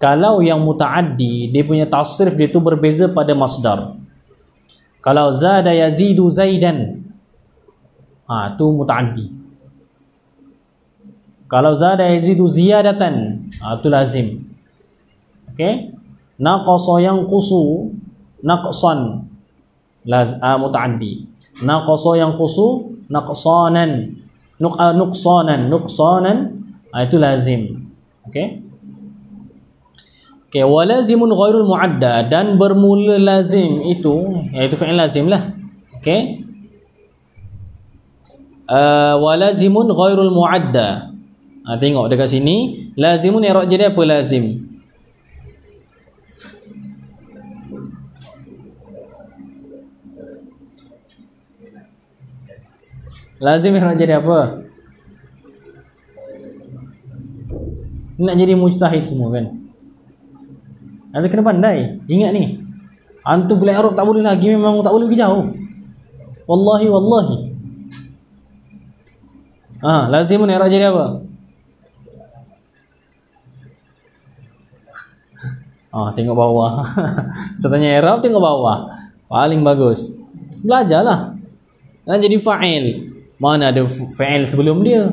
kalau yang mutaaddi dia punya tasrif dia tu berbeza pada masdar kalau zada yazidu zaidan ha tu mutaaddi. Kalau zada yazidu ziyadatan ha tu lazim. Okey? Naqasa yanqusu naqsan laz uh, mutaaddi. Naqasa yanqusu naqsanan nuq uh, nuqsanan nuqsanan uh, itu lazim. Okey okey walazimun ghairul muadda dan bermula lazim itu iaitu fi'il lazim lah. Okey. Uh, walazimun ghairul muadda. Ha, tengok dekat sini. Lazimun i'rab jadi apa lazim? Lazim nak jadi apa? Nak jadi mustahil semua kan? Anda kena pandai. Ingat ni. Antum boleh Arab tak boleh lagi memang tak boleh pergi jauh. Wallahi wallahi. Ah, lazim ni jadi apa? Ah, tengok bawah. Setanya Arab tengok bawah. Paling bagus. Belajarlah. Dan jadi fa'il mana ada fa'il sebelum dia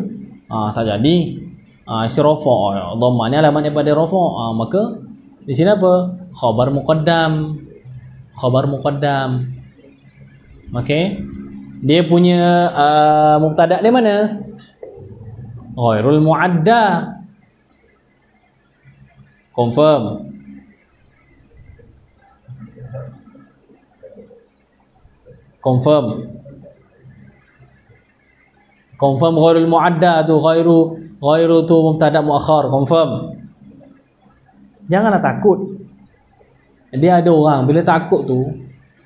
ah tak jadi ah si rafa dhamma ni alamat daripada rafa ah maka di sini apa? Khabar muqaddam. Khabar muqaddam. Okey. Dia punya uh, mubtada di mana? Ghairul muadda. Confirm. Confirm. Confirm ghairul muadda tu ghairu ghairu tu mubtada muakhar confirm janganlah takut. Dia ada orang bila takut tu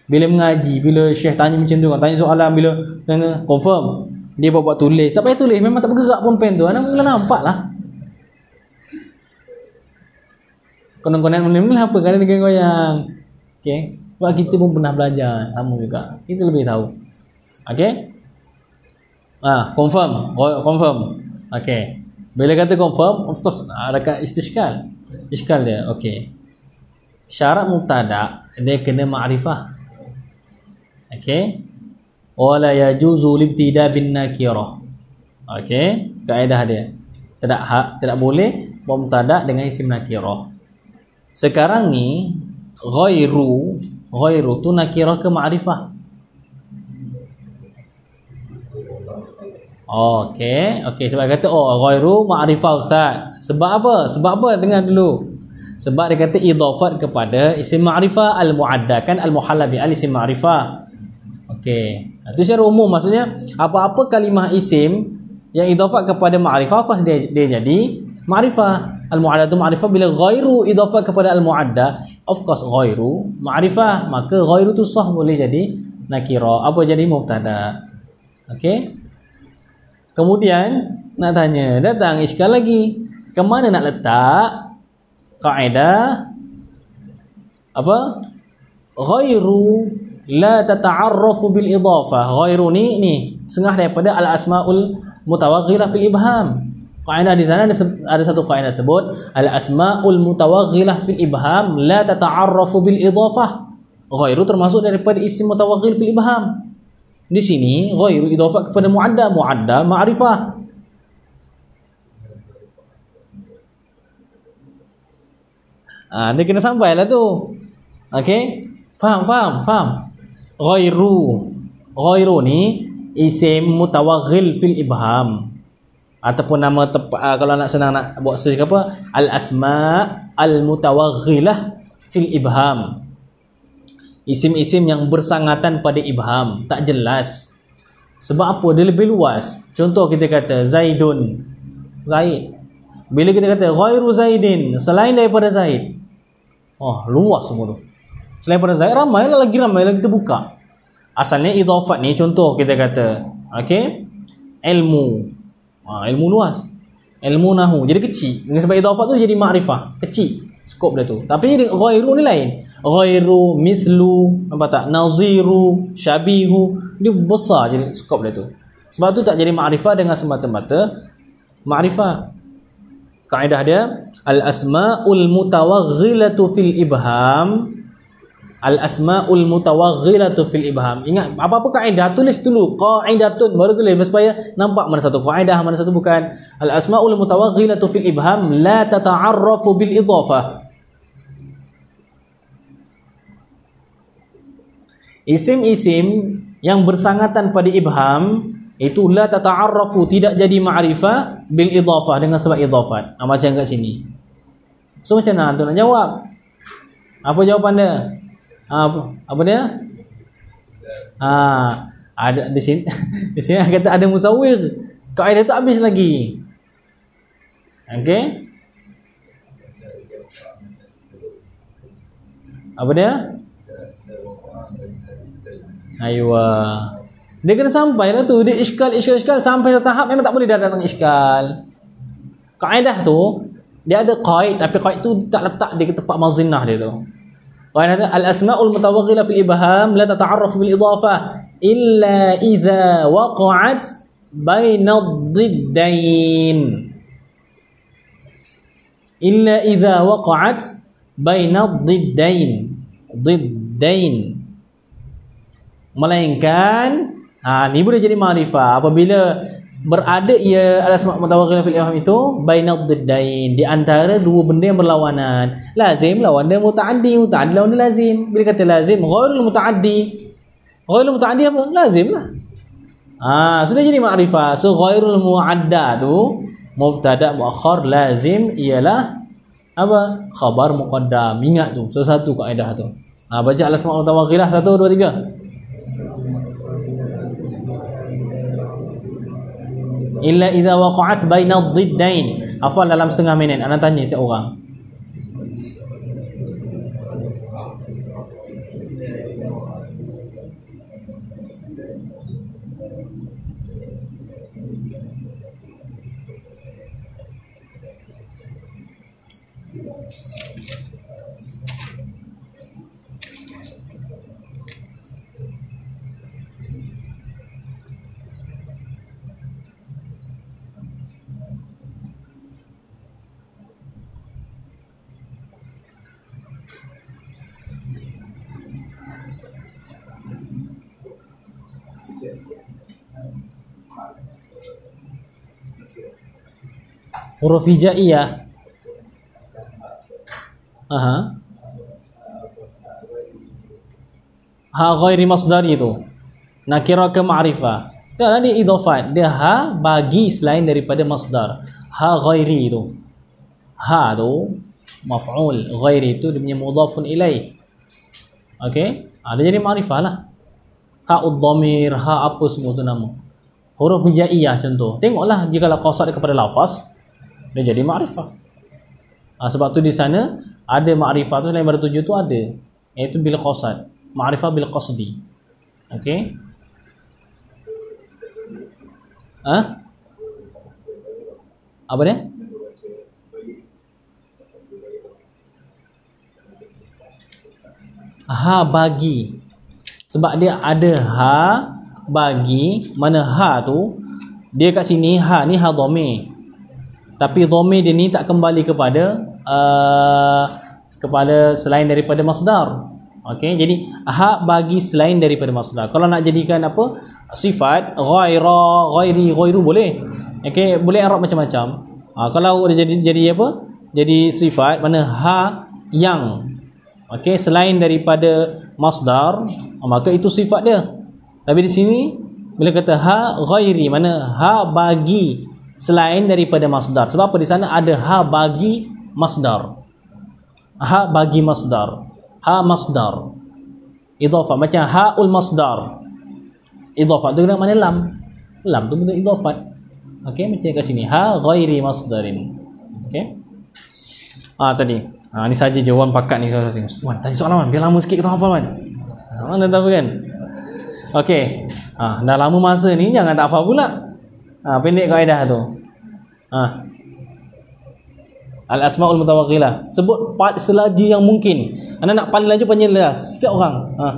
bila mengaji bila syekh tanya macam tu tanya soalan bila tanya confirm. Dia buat buat tulis. Tak payah tulis memang tak bergerak pun pen tu. Anak mula nampak lah. Konon-konon mula apa? Kadang dia goyang okay. sebab kita pun pernah belajar sama juga. Kita lebih tahu. Okay Ah, confirm, confirm. Okay. Bila kata confirm, of course ada istishkal. Iskal dia, okay. Syarat mubtada dia kena ma'rifah. Okay. Wala yajuzu libtida bin nakirah. Okay. Kaedah dia. Tidak hak, tidak boleh mubtada dengan isim nakirah. Sekarang ni ghairu ghairu tu nakirah ke ma'rifah? Okey, okey sebab kata oh ghairu ma'rifah ustaz. Sebab apa? Sebab apa? Dengar dulu. Sebab dia kata idafat kepada isim ma'rifah al-mu'adda kan al-muhalla bi al-isim ma'rifah. Okey. Itu secara umum maksudnya apa-apa kalimah isim yang idafat kepada ma'rifah apa dia, dia jadi ma'rifah. Al-mu'adda tu ma'rifah bila ghairu idafat kepada al-mu'adda of course ghairu ma'rifah maka ghairu tu sah boleh jadi nakira apa jadi mubtada. Okey. Kemudian nak tanya, datang iskal lagi. Ke mana nak letak kaedah apa? Ghairu la tata'arrafu bil idafah. Ghairu ni ni setengah daripada al asmaul mutawaghilah fil ibham. Kaedah di sana ada, ada satu kaedah sebut al asmaul mutawaghilah fil ibham la tata'arrafu bil idafah. Ghairu termasuk daripada isim mutawaghil fil ibham. Di sini ghairu idafah kepada muadda, muadda ma'rifah. Ah, dia kena sampai lah tu. Okey? Faham, faham, faham. Ghairu. Ghairu ni isim mutawaghil fil ibham. Ataupun nama tepat uh, kalau nak senang nak buat search apa? Al asma al mutawaghilah fil ibham isim-isim yang bersangatan pada ibham tak jelas. Sebab apa? Dia lebih luas. Contoh kita kata zaidun. Zaid. Bila kita kata ghairu zaidin selain daripada zaid. Oh luas semua tu. Selain daripada zaid ramai lah lagi ramai lagi kita buka asalnya idhafat ni contoh kita kata okey ilmu. Ha, ilmu luas. Ilmu nahu. Jadi kecil. Dengan sebab idhafat tu jadi makrifah. Kecil skop dia tu. Tapi ghairu ni lain. Ghairu mislu apa tak naziru syabihu. Dia besar jadi skop dia tu. Sebab tu tak jadi makrifah dengan semata-mata. Makrifah kaedah dia al asmaul mutawaghilatu fil ibham. Al asmaul mutawaghilatu fil ibham. Ingat apa-apa kaedah tulis dulu. Qaidatun baru tulis supaya nampak mana satu kaedah mana satu bukan. Al asmaul mutawaghilatu fil ibham la tata'arrafu bil idafah isim-isim yang bersangatan pada ibham itu la tata'arrafu tidak jadi ma'rifah bil idafah dengan sebab idafat ha, macam kat sini so macam mana tu nak jawab apa jawapan dia Ha, apa, apa dia? Ha, ada di sini di sini kata ada musawir. Kaedah tu habis lagi. Okey? Apa dia? Aywa. Dia kena sampai lah tu. Dia iskal, iskal, iskal. Sampai satu tahap memang tak boleh dah datang iskal. Kaedah tu, dia ada qaid tapi qaid tu tak letak di tempat mazinah dia tu. Wa al-asma'ul mutawakila fil Ibaham, la tata'arraf bil idafah illa idza waqa'at bainad diddain. Illa idza waqa'at bainad diddain. Diddain melainkan ha ni boleh jadi makrifah. Apabila berada ia al-asma' mutawakkil fil iham itu bainad diddain di antara dua benda yang berlawanan. Lazim lawan dia mutaaddi mutaaddi lawan dia lazim. Bila kata lazim ghairul mutaaddi. Ghairul mutaaddi apa? Lazim lah. Ah sudah jadi makrifah. So ghairul muadda tu mubtada muakhar lazim ialah apa? Khabar muqaddam. Ingat tu salah satu kaedah tu. Ah baca al-asma' mutawakkilah 1 2 3 illa idza waqa'at baina ad-diddain hafal dalam setengah minit. Anda tanya setiap orang huruf hijaiyah aha ha ghairi masdar itu nakira ke ma'rifah dia idhafat. Dia ha bagi selain daripada masdar. Ha ghairi tu. Ha tu maf'ul. Ghairi tu dia punya mudhafun ilaih. Okey? Ha, dia jadi ma'rifah lah. Ha ud-dhamir, ha apa semua tu nama. Huruf hijaiyah contoh. Tengoklah jika la qasad kepada lafaz dia jadi ma'rifah. Ha, sebab tu di sana ada ma'rifah tu selain pada tujuh tu ada. Iaitu bila qasad. Ma'rifah bila qasdi. Okey? Ha? Apa dia? Ha bagi. Sebab dia ada ha bagi mana ha tu dia kat sini ha ni ha dhamir. Tapi dhamir dia ni tak kembali kepada uh, kepada selain daripada masdar. Okey, jadi ha bagi selain daripada masdar. Kalau nak jadikan apa? sifat ghaira ghairi ghairu boleh okey boleh arab macam-macam ha, kalau dia jadi jadi apa jadi sifat mana ha yang okey selain daripada masdar ha, maka itu sifat dia tapi di sini bila kata ha ghairi mana ha bagi selain daripada masdar. Sebab apa? Di sana ada ha bagi masdar. Ha bagi masdar. Ha masdar. Idhafah. Macam ha ul masdar. Idhafat tu guna mana? Lam. Lam tu bentuk idhafat okey macam kat sini. Ha ghairi masdarin. Okey. Ah tadi. Ah ni saja jawapan pakat ni wan tanya soalan wan. Biar lama sikit kita hafal wan. Ah, mana tahu kan? Okey. Ah dah lama masa ni jangan tak hafal pula Ha, pendek kaedah tu. Ha. Al asmaul mutawakkilah. Sebut selaji yang mungkin. Anda nak paling lanjut panggil lah setiap orang. Ha.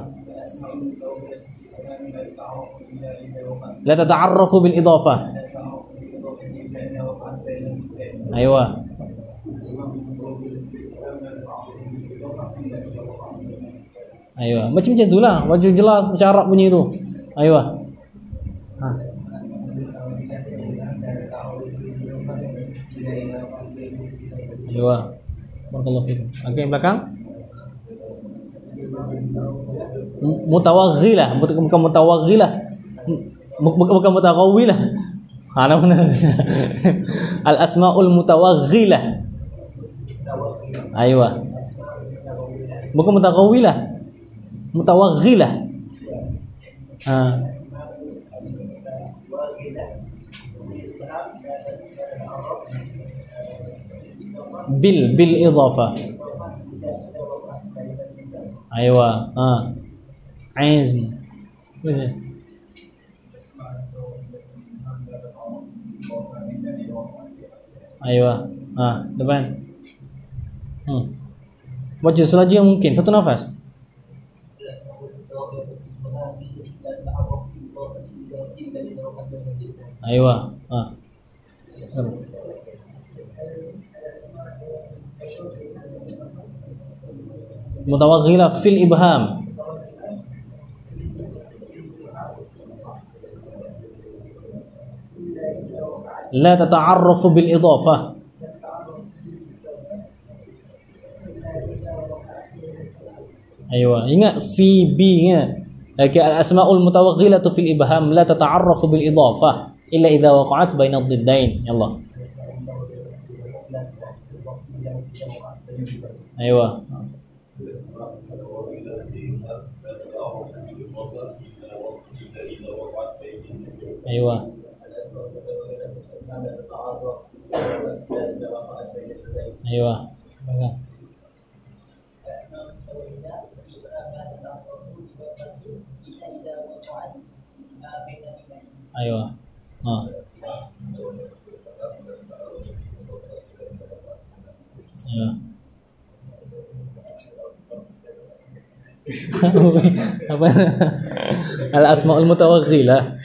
La tata'arrafu bil idafah. Aywa. Lah. Aywa. Lah. Macam-macam itulah. Wajib jelas macam Arab bunyi tu. Aywa. Lah. Ha. Jawa. Barakallahu fikum. Angka yang belakang? Mutawaghilah, bukan mutawaghilah. Bukan mutaqawilah. Ana ah, mana? Al asmaul mutawaghilah. Aywa. Bukan mutaqawilah. Mutawaghilah. Ah. Ha. Bil bil idafa aywa ha aizm Ayo. Ha, depan. Hmm. Baca selaju yang mungkin. Satu nafas. Ayo. Ha. Mutawaghilah fil ibham. لا تتعرف بالإضافة. أيوة. ingat في بي لكن الأسماء المتوغلة في الإبهام لا تتعرف بالإضافة إلا إذا وقعت بين الضدين. يلا. أيوة. أيوة Ayo. Pegang. Ayo. Ha. Ayo. apa al asmaul mutawaghilah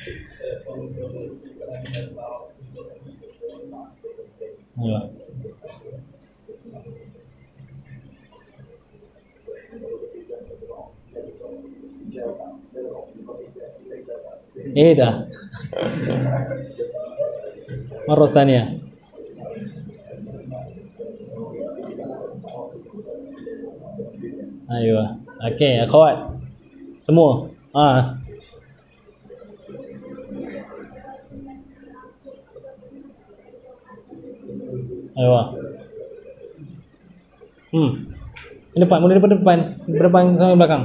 إيه ده مره ثانية أيوه Okey, akhwat. Semua. Ha. Ayuh. Ah. Hmm. Ini depan, mula daripada depan, depan sama belakang.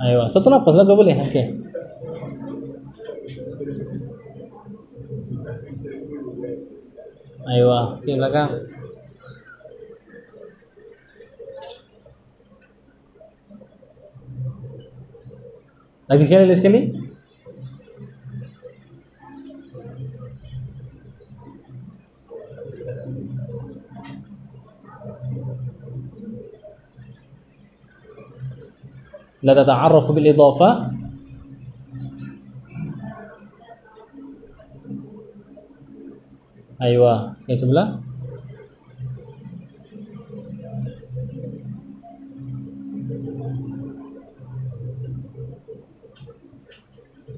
Ayuh. Ah. Satu nafas lah kau boleh. Okey. أيوة كيف مكان. لك الكلي لك الكلي لا تتعرف بالإضافة. aywa Yang sebelah.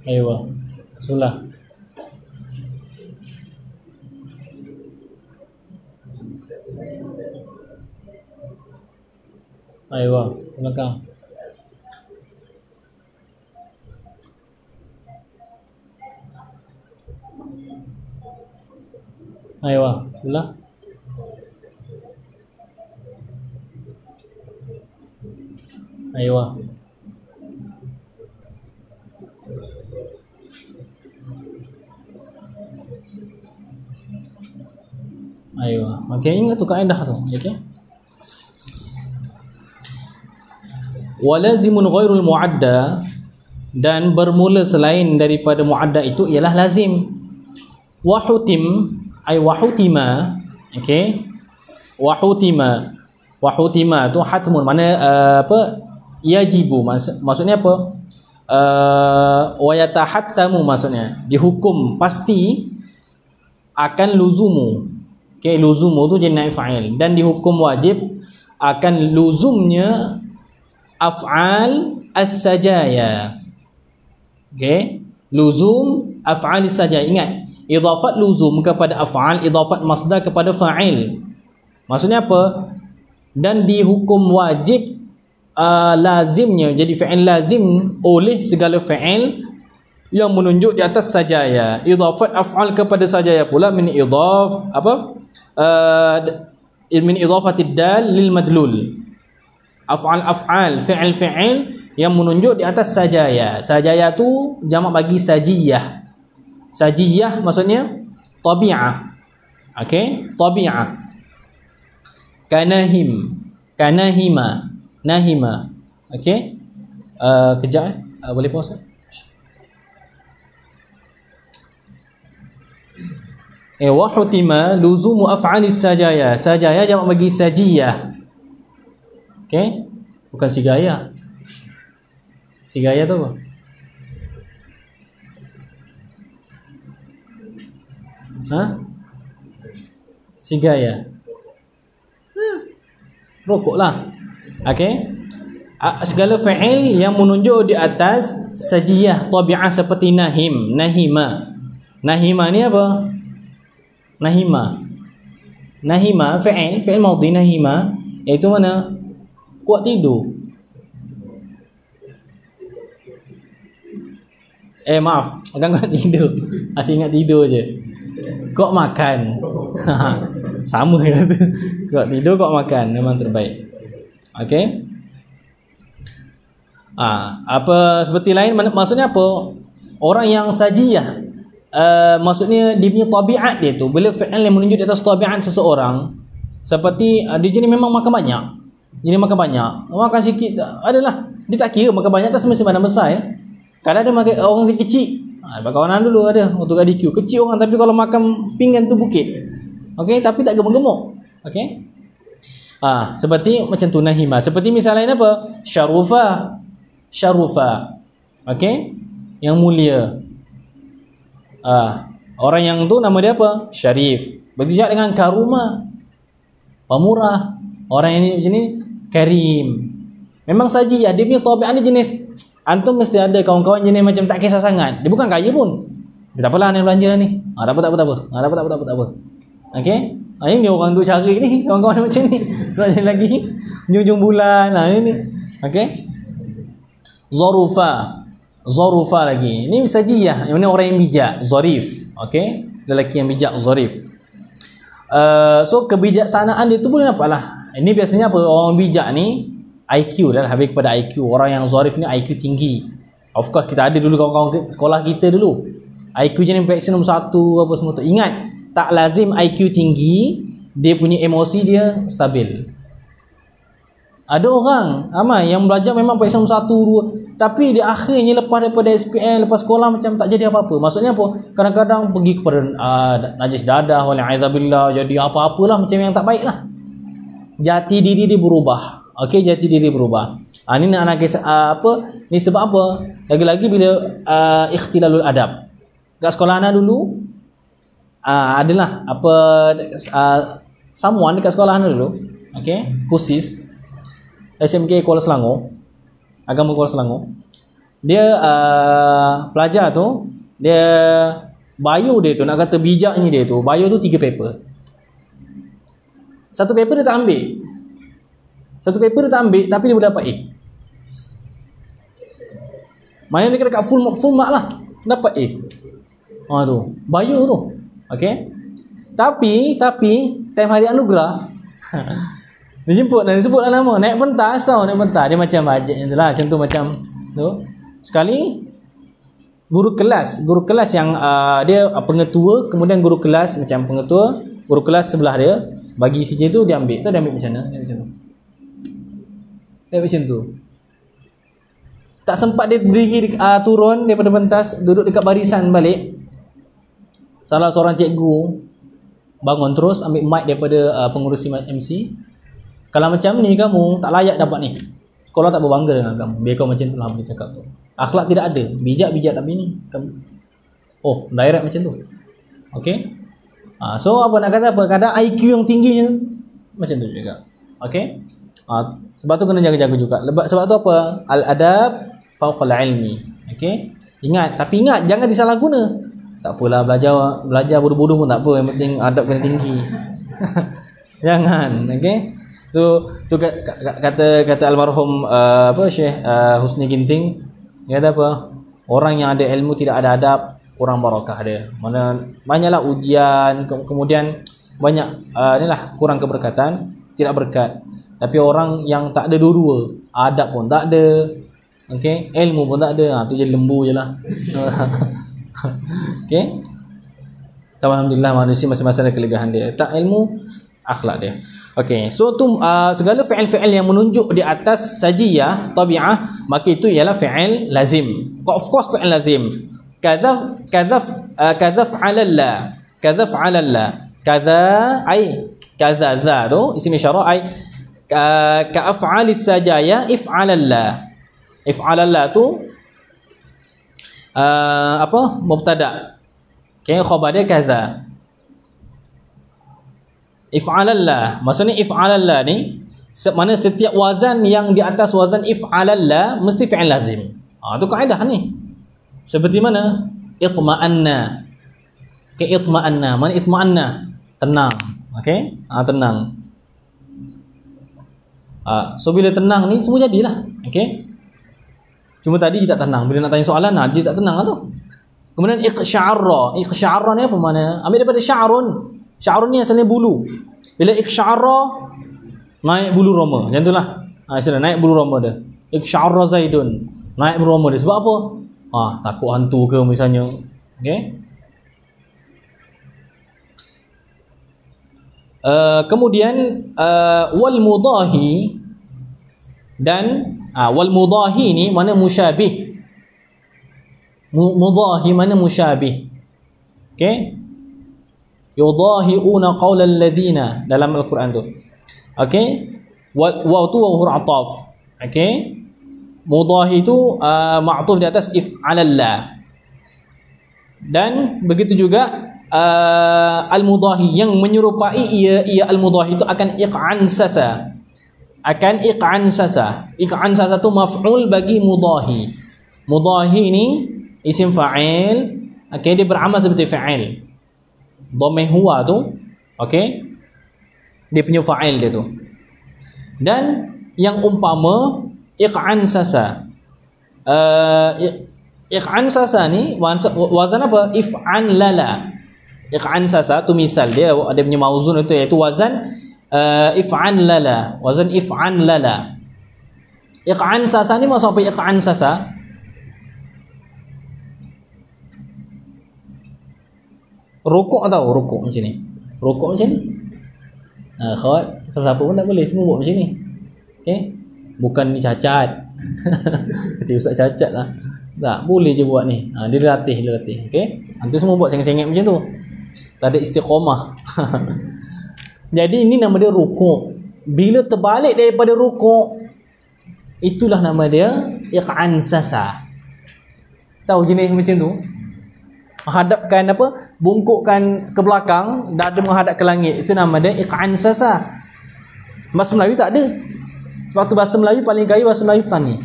Aywa sebelah. Aywa belakang. Ayo, sebelah. Ayo. Ayo. Okey, ingat tu kaedah tu, okey? Walazimun ghairul muadda dan bermula selain daripada muadda itu ialah lazim. Wahutim ay wahutima okey wahutima wahutima tu hatmun. Mana uh, apa? Yajibu. Maksud, maksudnya apa? Uh, wa maksudnya. Dihukum pasti akan luzumu. Okey luzumu tu jenis naib fa'il. Dan dihukum wajib akan luzumnya af'al as-sajaya. Okey luzum af'al as-sajaya. Ingat idafat luzum kepada af'al idafat masdar kepada fa'il. Maksudnya apa? Dan dihukum wajib uh, lazimnya. Jadi fa'il lazim oleh segala fa'il yang menunjuk di atas sajaya. Idafat af'al kepada sajaya pula min idaf apa? Uh, min idafatid dal lil madlul. Af'al af'al fi'il fi'il yang menunjuk di atas sajaya. Sajaya tu jamak bagi sajiyah sajiyah maksudnya? Tabi'ah. Okey? Tabi'ah. Kanahim. Kanahima. Nahima. Okey? Uh, kejap eh. Uh, boleh pause eh? Wahutima luzumu af'alis sajaya. Sajaya jamak bagi sajiyah. Okey? Bukan sigaya sigaya tu apa Ha? Sigaya. Hmm. Rokoklah. Okey. Segala fa'il yang menunjuk di atas sajiyah tabi'ah seperti nahim, nahima. Nahima ni apa? Nahima. Nahima fa'il, fa'il madhi nahima iaitu mana? Kuat tidur. Eh maaf, bukan kuat tidur. Asyik ingat tidur je kau makan. Sama lah tu kau tidur kau makan. Memang terbaik. Okey? Ah apa seperti lain? Maksudnya apa? Orang yang sajiyah uh, maksudnya dia punya tabiat dia tu bila fi'il yang menunjuk di atas tabiat seseorang seperti uh, dia jenis memang makan banyak. Jadi makan banyak. Makan sikit adalah dia tak kira makan banyak tak semestinya badan besar ya. Kadang ada makan orang kecil Ha, kawanan dulu ada untuk ADQ. Kecil orang tapi kalau makan pinggan tu bukit. Okey, tapi tak gemuk-gemuk. Okey. Ah, seperti macam tu nahima. Seperti misalnya apa? Syarufa. Syarufa. Okey? Yang mulia. Ah, orang yang tu nama dia apa? Syarif. Begitu juga dengan karuma. Pemurah. Orang ini jenis karim. Memang saja dia punya tabiat ni jenis Antum mesti ada kawan-kawan jenis macam tak kisah sangat. Dia bukan kaya pun. Dia tak apalah ni belanja ni. Ha, tak apa, tak apa, tak apa. Ha, tak apa, tak apa, tak apa, apa. Okay? Ha, ini orang duk cari ni. Kawan-kawan macam ni. Belanja lagi. Jujung bulan. Ha, ini. Okay? Zarufa. zarufa lagi ni sajiyah yang ni orang yang bijak zarif okey lelaki yang bijak zarif uh, so kebijaksanaan dia tu boleh nampak lah ini biasanya apa orang bijak ni IQ dah lebih kepada IQ orang yang zarif ni IQ tinggi. Of course kita ada dulu kawan-kawan sekolah kita dulu. IQ je ni infection nombor satu apa semua tu. Ingat tak lazim IQ tinggi dia punya emosi dia stabil. Ada orang ramai yang belajar memang pakai nombor satu dua. Tapi dia akhirnya lepas daripada SPM lepas sekolah macam tak jadi apa-apa. Maksudnya apa? Kadang-kadang pergi kepada uh, najis dadah wali'adzabillah jadi apa-apalah macam yang tak baik lah jati diri dia berubah ok jati diri berubah. Uh, ni nak nak uh, apa? Ni sebab apa? Lagi-lagi bila uh, ikhtilalul adab. Kat sekolah anak dulu uh, adalah apa uh, someone dekat sekolah anak dulu ok kursis SMK Kuala Selangor agama Kuala Selangor. Dia uh, pelajar tu dia bio dia tu nak kata bijaknya dia tu bio tu tiga paper. Satu paper dia tak ambil satu paper dia tak ambil tapi dia boleh dapat A mana dia kena dekat full full mark lah dapat A ha tu bio tu okay tapi tapi time hari anugerah Dia jemput dan disebut lah nama. Naik pentas tau. Naik pentas. Dia macam bajet je lah. Macam tu macam tu. Sekali guru kelas. Guru kelas yang uh, dia uh, pengetua. Kemudian guru kelas macam pengetua. Guru kelas sebelah dia. Bagi CJ tu dia ambil. Tu dia ambil macam mana? Dia macam tu. Dia macam tu. Tak sempat dia berdiri uh, turun daripada pentas. Duduk dekat barisan balik. Salah seorang cikgu bangun terus ambil mic daripada uh, pengurusi MC kalau macam ni kamu tak layak dapat ni. Sekolah tak berbangga dengan kamu. Biar kau macam tu lah boleh cakap tu. Akhlak tidak ada. Bijak-bijak tapi ni. Kamu. Oh, direct macam tu. Okay. Ha, so, apa nak kata apa? Kadang IQ yang tingginya. Macam tu juga. Okay. Ha, sebab tu kena jaga-jaga juga. Sebab tu apa? Al-adab fauqal ilmi. Okay. Ingat. Tapi ingat. Jangan disalah guna. Tak apalah belajar belajar bodoh-bodoh pun tak apa. Yang penting adab kena tinggi. jangan. Okay tu tu kata kata almarhum uh, apa Syekh uh, Husni Ginting dia ada apa orang yang ada ilmu tidak ada adab kurang barakah dia mana banyaklah ujian ke kemudian banyak uh, inilah kurang keberkatan tidak berkat tapi orang yang tak ada dua-dua adab pun tak ada okey ilmu pun tak ada ha tu jadi lembu jelah okey Alhamdulillah manusia masing-masing ada kelebihan dia tak ilmu akhlak dia Okey, so tu uh, segala fi'il-fi'il yang menunjuk di atas sajiyah, tabi'ah, maka itu ialah fi'il lazim. Of course fi'il lazim. Kadzaf kadzaf uh, kadzaf 'ala la. Kadzaf 'ala la. Kadza ai kadza dza tu isim isyarah ai uh, ka af'ali sajaya if'ala la. If'ala la tu uh, apa? Mubtada. Okey, khabar dia kadza if'alallah. Maksudnya if'alallah ni mana setiap wazan yang di atas wazan if'alallah mesti fi'il lazim. Ha tu kaedah ni. Seperti mana? Itma'anna. Ke itma'anna. Mana itma'anna? Tenang. Okey? Ha tenang ha so bila tenang ni semua jadilah okey cuma tadi dia tak tenang bila nak tanya soalan nah, dia tak tenang lah tu kemudian iqsya'arra iqsya'arra ni apa mana ambil daripada sya'run Sya'run ni asalnya bulu. Bila iksya'ra naik bulu roma. Macam itulah. Ha, istilah naik bulu roma dia. Iksya'ra zaidun. Naik bulu roma dia. Sebab apa? Ha, takut hantu ke misalnya. Okay. Uh, kemudian uh, wal mudahi dan uh, wal mudahi ni mana musyabih mudahi mana musyabih okey yudahiuna qaulal ladina dalam al-Quran tu. Okey. Wa tu wa huruf ataf. Okey. Mudahi tu uh, ma'tuf di atas if 'alalla. Dan begitu juga uh, al-mudahi yang menyerupai ia ia al-mudahi itu akan iq'an sasa. Akan iq'an sasa. Iq'an sasa tu maf'ul bagi mudahi. Mudahi ni isim fa'il. Okey dia beramal seperti fa'il dhamir huwa tu okey dia punya fa'il dia tu dan yang umpama iq'an sasa uh, Iq'an sasa ni wazan apa? If'an lala. Iq'an sasa tu misal dia ada punya mauzun itu iaitu wazan uh, if'an lala. Wazan if'an lala. Iq'an sasa ni maksud apa iq'an sasa? Rukuk tahu rukuk macam ni. Rukuk macam ni. Ha, khawat siapa-siapa pun tak boleh semua buat macam ni. Okey. Bukan ni cacat. Kata ustaz cacat lah. Tak, boleh je buat ni. Ha, dia latih, dia latih. Okey. Hantu semua buat sengit-sengit macam tu. Tak ada istiqamah. Jadi ini nama dia rukuk. Bila terbalik daripada rukuk, itulah nama dia iq'an sasa. Tahu jenis macam tu? Menghadapkan apa? Bungkukkan ke belakang, dada menghadap ke langit. Itu nama dia iq'an sasa. Bahasa Melayu tak ada. Sebab tu bahasa Melayu paling kaya bahasa Melayu tani.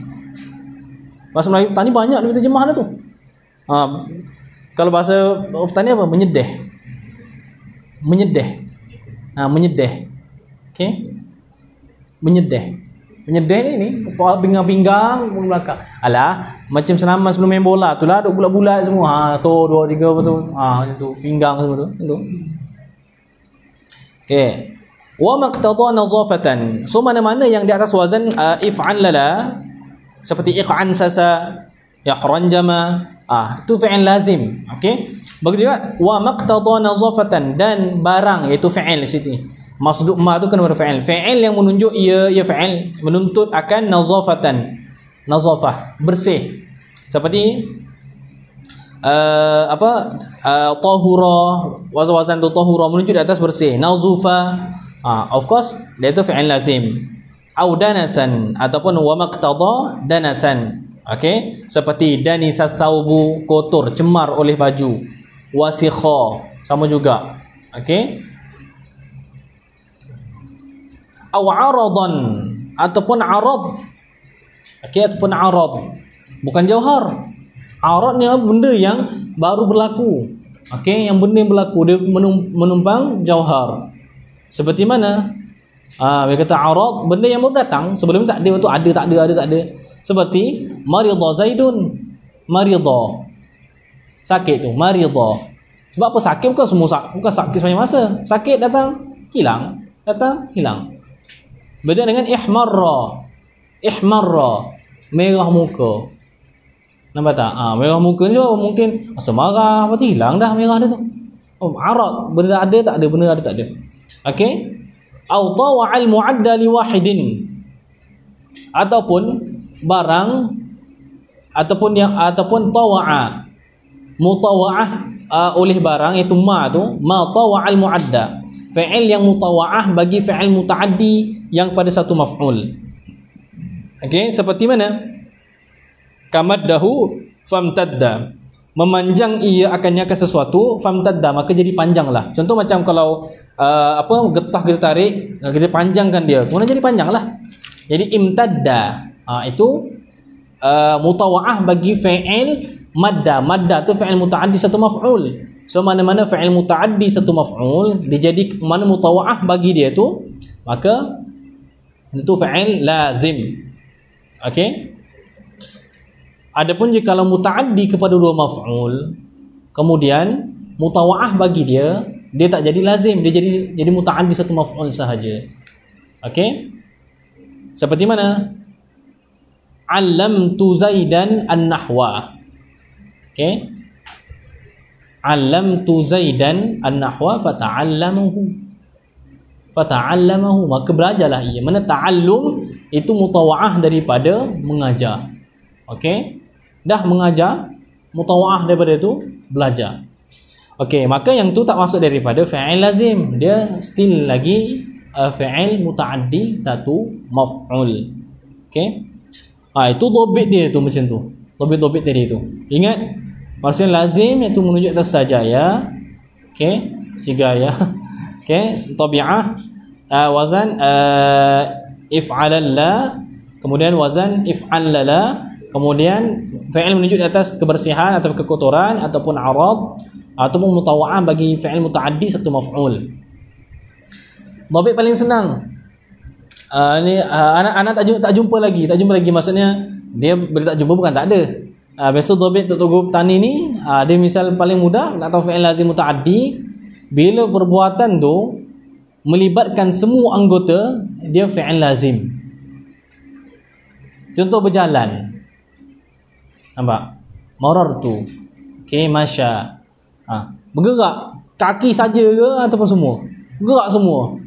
Bahasa Melayu petani banyak dia terjemah dah tu. Ha, kalau bahasa petani apa? Menyedeh. Menyedeh. Ha, menyedeh. Okey. Menyedeh. Menyedeh ni ni pinggang-pinggang belakang. Alah, macam senaman sebelum main bola tu lah duk bulat-bulat semua. Ha, tu dua tiga apa tu. Ha, macam tu pinggang semua tu. Tu. Okey. Wa maqtada nazafatan. So mana-mana yang di atas wazan uh, if'an lala seperti iq'an sasa yahranjama ah itu fi'il lazim okey begitu juga. Wa maqtada nazafatan dan barang iaitu fi'il di sini masduk ma tu kena pada fi'il. Fi'il yang menunjuk ia ia fi'il menuntut akan nazafatan. Nazafah. Bersih. Seperti uh, apa uh, tahura. Wazan-wazan tu tahura menunjuk di atas bersih. Nazufa. Ah of course dia tu fi'il lazim. Au danasan ataupun wa maqtada danasan. Okey? Seperti danisa thawbu kotor cemar oleh baju wasikha. Sama juga. Okey. Au aradan. Ataupun arad. Okey ataupun arad. Bukan jauhar. Arad ni benda yang baru berlaku. Okey yang benda yang berlaku. Dia menumpang jauhar. Seperti mana? Ah, dia kata arad benda yang baru datang. Sebelum tak ada tu ada tak ada ada tak ada. Seperti maridha Zaidun. Maridha. Sakit tu, maridha. Sebab apa sakit bukan semua sakit, bukan sakit sepanjang masa. Sakit datang, hilang, datang, hilang. Beda dengan ihmarra. Ihmarra, merah muka. Nampak tak? Ah, merah muka ni mungkin masa marah, apa tu hilang dah merah dia tu. Oh, arad, benda ada tak ada, benda ada tak ada. Okey? au mu'adda li wahidin ataupun barang ataupun yang ataupun tawa'a mutawa'ah uh, oleh barang itu ma tu ma tawa'al mu'adda. Fi'il yang mutawa'ah bagi fi'il muta'addi yang pada satu maf'ul. Okey seperti mana? Kamaddahu famtadda. Memanjang ia akannya ke sesuatu famtadda maka jadi panjanglah. Contoh macam kalau uh, apa getah kita tarik kita panjangkan dia kemudian jadi panjanglah. Jadi imtadda uh, itu uh, mutawaah bagi fa'il madda madda tu fa'il mutaaddi satu maf'ul so mana-mana fa'il mutaaddi satu maf'ul dia jadi mana mutawaah bagi dia tu maka itu fa'il lazim okey Adapun jika kalau mutaaddi kepada dua maf'ul, kemudian mutawaah bagi dia, dia tak jadi lazim, dia jadi jadi mutaaddi satu maf'ul sahaja. Okey? Seperti mana? Alam tu Zaidan an-nahwa. Okey? Alam tu Zaidan an-nahwa fata'allamahu. Fata'allamahu, maka belajarlah ia. Mana ta'allum itu mutawaah daripada mengajar. Okey? dah mengajar mutawaah daripada itu belajar okey maka yang tu tak masuk daripada fa'il lazim dia still lagi uh, fa'il mutaaddi satu maf'ul okey ha itu dobit dia tu macam tu dobit-dobit tadi tu. Ingat? Maksudnya lazim itu menunjuk atas saja ya. Okey? Siga ya. Okey? Tabi'ah. Uh, wazan uh, if'alalla kemudian wazan if'allala kemudian fi'il menunjuk atas kebersihan atau kekotoran ataupun arad ataupun mutawa'ah bagi fi'il muta'addi satu maf'ul. Dhabit paling senang. Uh, ni uh, anak anak tak tak jumpa lagi tak jumpa lagi. Maksudnya dia bila tak jumpa bukan tak ada. Uh, biasa dobit untuk guru petani ni uh, dia misal paling mudah nak tahu fi'il lazim mutaaddi bila perbuatan tu melibatkan semua anggota dia fi'il lazim. Contoh berjalan. Nampak? Marar tu okey masya. Ha, bergerak. Kaki saja ke ataupun semua? Gerak semua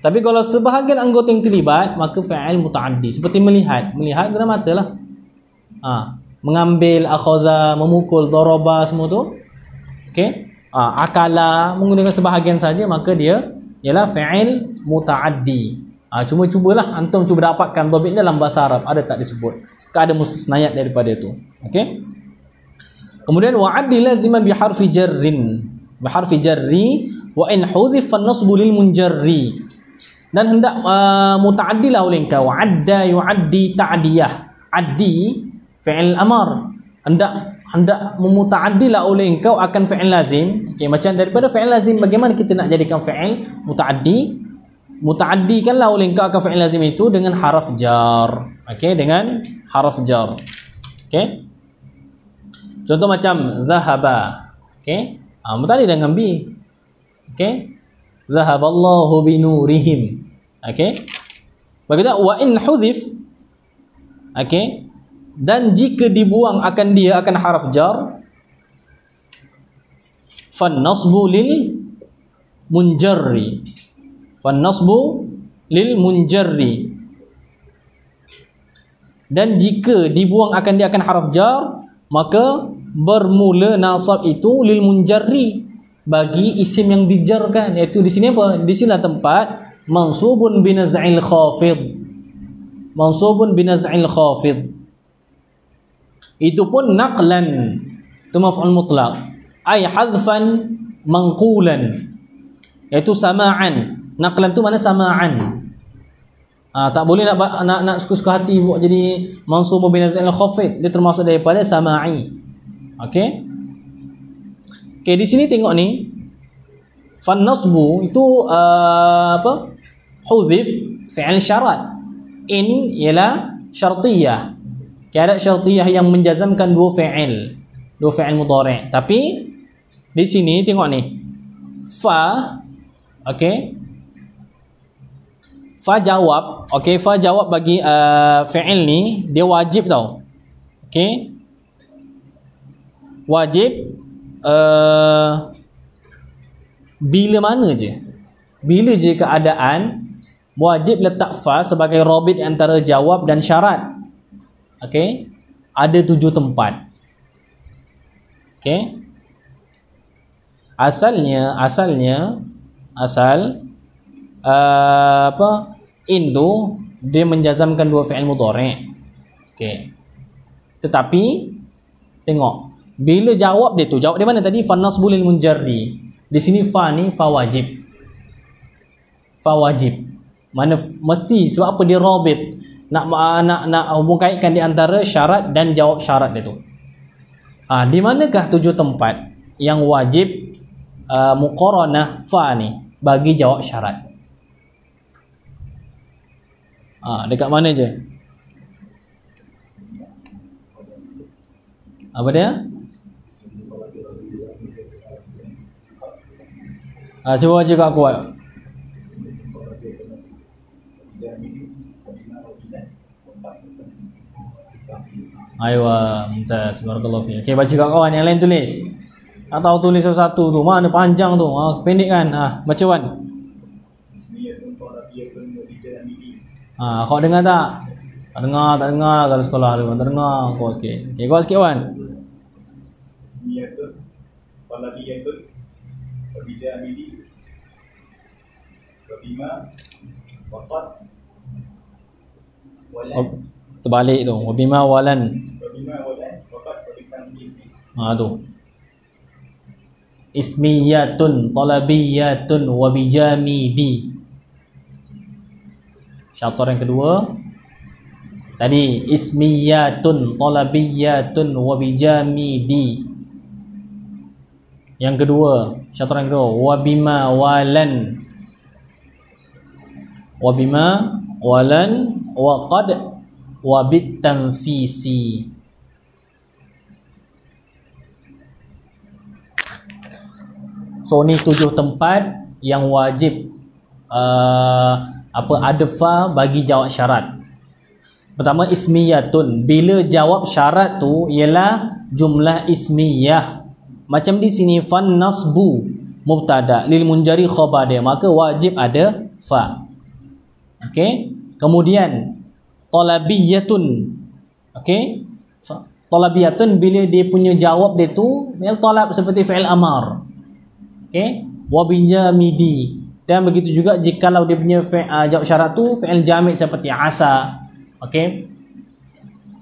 tapi kalau sebahagian anggota yang terlibat, maka fa'il muta'addi. Seperti melihat. Melihat guna mata lah. Ha. Mengambil, akhadha, memukul, doroba semua tu. Okay. Ha. Akala, menggunakan sebahagian saja, maka dia ialah fa'il muta'addi. Ha. Cuma cubalah, antum cuba dapatkan dobit dalam bahasa Arab. Ada tak disebut? Ke ada musnayat daripada itu. Okay. Kemudian, wa'addi laziman biharfi jarrin. Biharfi jarri. Wa in hudhifan nasbu lil munjarri dan hendak uh, mutaaddilah oleh engkau. Adda yuaddi ta'diyah. Addi fi'il amar. Hendak hendak memutaaddilah oleh engkau akan fi'il lazim. Okey macam daripada fi'il lazim bagaimana kita nak jadikan fi'il mutaaddi? Mutaaddikanlah oleh engkau akan fi'il lazim itu dengan haraf jar. Okey dengan haraf jar. Okey. Contoh macam zahaba. Okey. Ah mutaaddi dengan bi okey zahaballahu binurihim. Okey? Berkata wa in hudhif okey? Dan jika dibuang akan dia akan haraf jar fan nasbu lil munjarri. Fan nasbu lil munjarri. Dan jika dibuang akan dia akan haraf jar maka bermula nasab itu lil munjarri bagi isim yang dijarkan iaitu di sini apa? Di sini tempat mansubun binaz'il khafid. Mansubun binaz'il khafid. Itu pun naqlan. Itu maf'ul mutlaq. Ay hadfan manqulan. Iaitu sama'an. Naqlan tu mana sama'an? Ha, tak boleh nak nak nak suka-suka hati buat jadi mansubun binaz'il khafid. Dia termasuk daripada sama'i. Okey Okay, di sini tengok ni. Fan nasbu itu uh, apa? Hudhif fi'il syarat. In ialah syartiyah. Okay, ada syartiyah yang menjazamkan dua fi'il. Dua fi'il mudhari'. Tapi di sini tengok ni. Fa okey. Fa jawab, okey, fa jawab bagi uh, fi'il ni dia wajib tau. Okey. Wajib uh, bila mana je? Bila je keadaan wajib letak fa sebagai robit antara jawab dan syarat. Okey? Ada tujuh tempat. Okey? Asalnya asalnya asal uh, apa in tu dia menjazamkan dua fi'il mudhari. Okey? Tetapi tengok bila jawab dia tu, jawab dia mana tadi? Fa nasbulil munjarri. Di sini fa ni fa wajib. Fa wajib. Mana mesti sebab apa dia rabit? Nak nak nak hubung kaitkan di antara syarat dan jawab syarat dia tu. Ha, di manakah tujuh tempat yang wajib uh, muqaranah fa ni bagi jawab syarat? Ha, dekat mana je? Apa dia? Ha, cuba baca kat kuat. Aywa, mumtaz. Barakallahu fiik. Okey, baca kat kawan yang lain tulis. Atau tulis satu tu. Mana panjang tu? Ha, pendek kan? Ha, baca wan. Ha, kau dengar tak? Tak dengar, tak dengar kalau sekolah tu. Tak dengar. Kau sikit. Okey, kau sikit wan. Bismillahirrahmanirrahim. Wabijamili Wabima Waqat Walan. Oh, Terbalik tu. Wabima walan. Wabima walan. Waqat Wabikam isi Ha tu. Ismiyatun Talabiyatun Wabijamidi Syator yang kedua. Tadi Ismiyatun Talabiyatun Wabijamidi yang kedua, syarat yang kedua, wabima walan. Wabima walan waqad wabit tanfisi. So ni tujuh tempat yang wajib uh, apa adfa bagi jawab syarat. Pertama ismiyatun. Bila jawab syarat tu ialah jumlah ismiyah macam di sini fan nasbu mubtada lil munjari khabar dia maka wajib ada fa. Okey. Kemudian talabiyatun. Okey. Talabiyatun bila dia punya jawab dia tu fi'il talab seperti fi'il amar. Okey. Wa binjamidi. Dan begitu juga jika dia punya uh, jawab syarat tu fi'il jamid seperti asa Okey.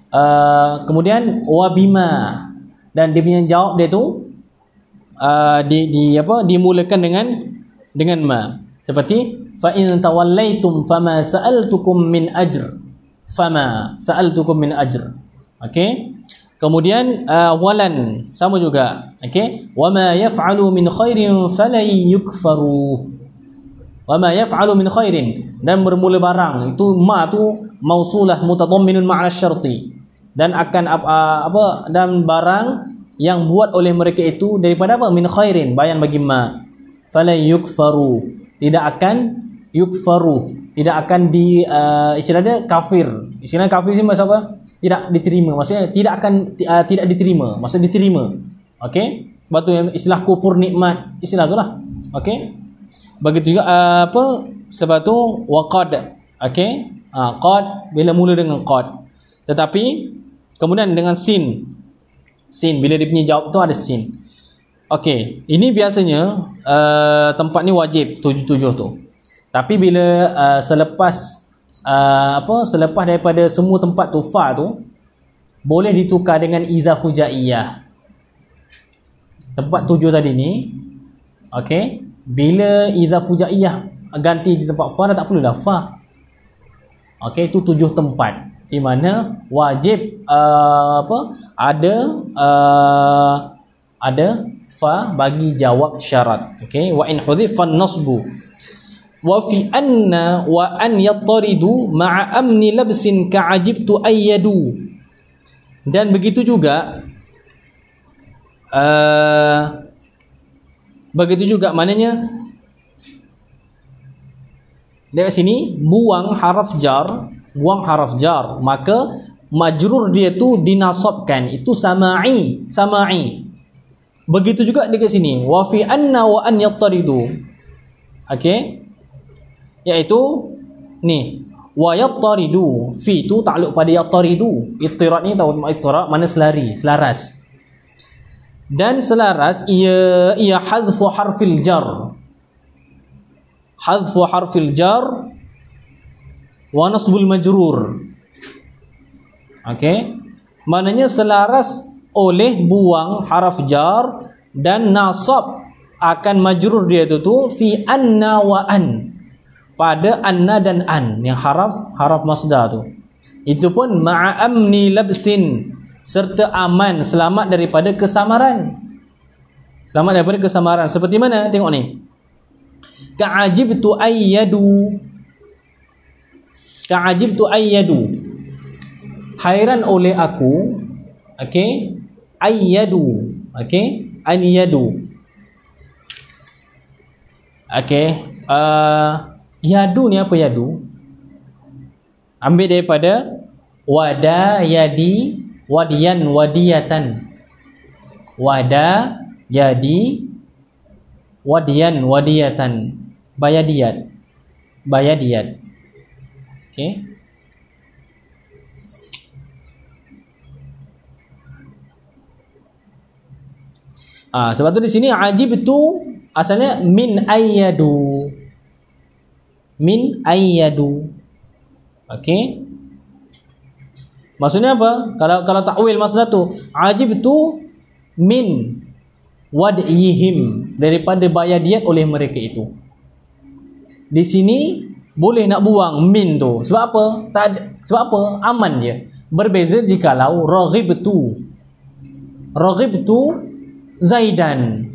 Uh, kemudian wabima dan dia punya jawab dia tu uh, di di apa dimulakan dengan dengan ma. Seperti fa in tawallaitum fama sa'altukum min ajr. Fama sa'altukum min ajr. Okey? Kemudian uh, walan sama juga. Okey? Wama yaf'alu min khairin falan yukfaru. Wama yaf'alu min khairin. Dan bermula barang. Itu ma tu mausulah mutadamminun ma'na syarti. Dan akan apa, apa dan barang yang buat oleh mereka itu daripada apa? Min khairin bayan bagi ma. Fala yukfaru. Tidak akan yukfaru. Tidak akan di uh, istilah dia kafir. Istilah kafir ni maksud apa? Tidak diterima. Maksudnya tidak akan uh, tidak diterima. Maksud diterima. Okey? Batu yang istilah kufur nikmat. Istilah itulah okey? Begitu juga uh, apa? Sebab tu waqad okey? Ha, qad. Bila mula dengan qad. Tetapi kemudian dengan sin sin. Bila dia punya jawab tu ada sin. Okey ini biasanya uh, tempat ni wajib tujuh-tujuh tu. Tapi bila uh, selepas uh, apa selepas daripada semua tempat tu fa tu boleh ditukar dengan idza fujaiyah. Tempat tujuh tadi ni okey bila idza fujaiyah ganti di tempat fa dah tak perlu dah fa. Okey itu tujuh tempat. Di mana wajib uh, apa ada uh, ada fa bagi jawab syarat. Okey wa in hudhifa nasbu wa fi anna wa an yattaridu ma'a amni labsin ka'ajibtu ayyadu dan begitu juga uh, begitu juga maknanya Dekat sini buang haraf jar, buang haraf jar, maka majrur dia tu dinasabkan. Itu sama'i, sama'i. Begitu juga dekat sini, wa fi anna wa an yattaridu. Okey? Iaitu ni, wa yattaridu. Fi tu takluk pada yattaridu. Ittirad ni tahu ittirad mana selari, selaras. Dan selaras ia ia hadfu harfil jar hadfu harfil jar wa nasbul majrur okey. Maknanya selaras oleh buang haraf jar dan nasab akan majrur dia itu tu fi anna wa an. Pada anna dan an yang haraf haraf masdar tu. Itu pun ma'a amni labsin serta aman selamat daripada kesamaran. Selamat daripada kesamaran. Seperti mana? Tengok ni. Ka'ajibtu ayyadu. Ka'ajibtu ayyadu hairan oleh aku okey? Ayyadu okey? Ayyadu. Okey uh, yadu ni apa yadu? Ambil daripada wada yadi wadiyan wadiyatan. Wada yadi wadiyan wadiyatan. Bayar diat okey Ah, sebab tu di sini ajib itu asalnya min ayyadu. Min ayyadu. Okey. Maksudnya apa? Kalau kalau takwil maksudnya tu, ajib itu min wad'ihim daripada bayar diat oleh mereka itu di sini boleh nak buang min tu sebab apa tak ada, sebab apa aman dia berbeza jika lau raghib tu raghib tu zaidan.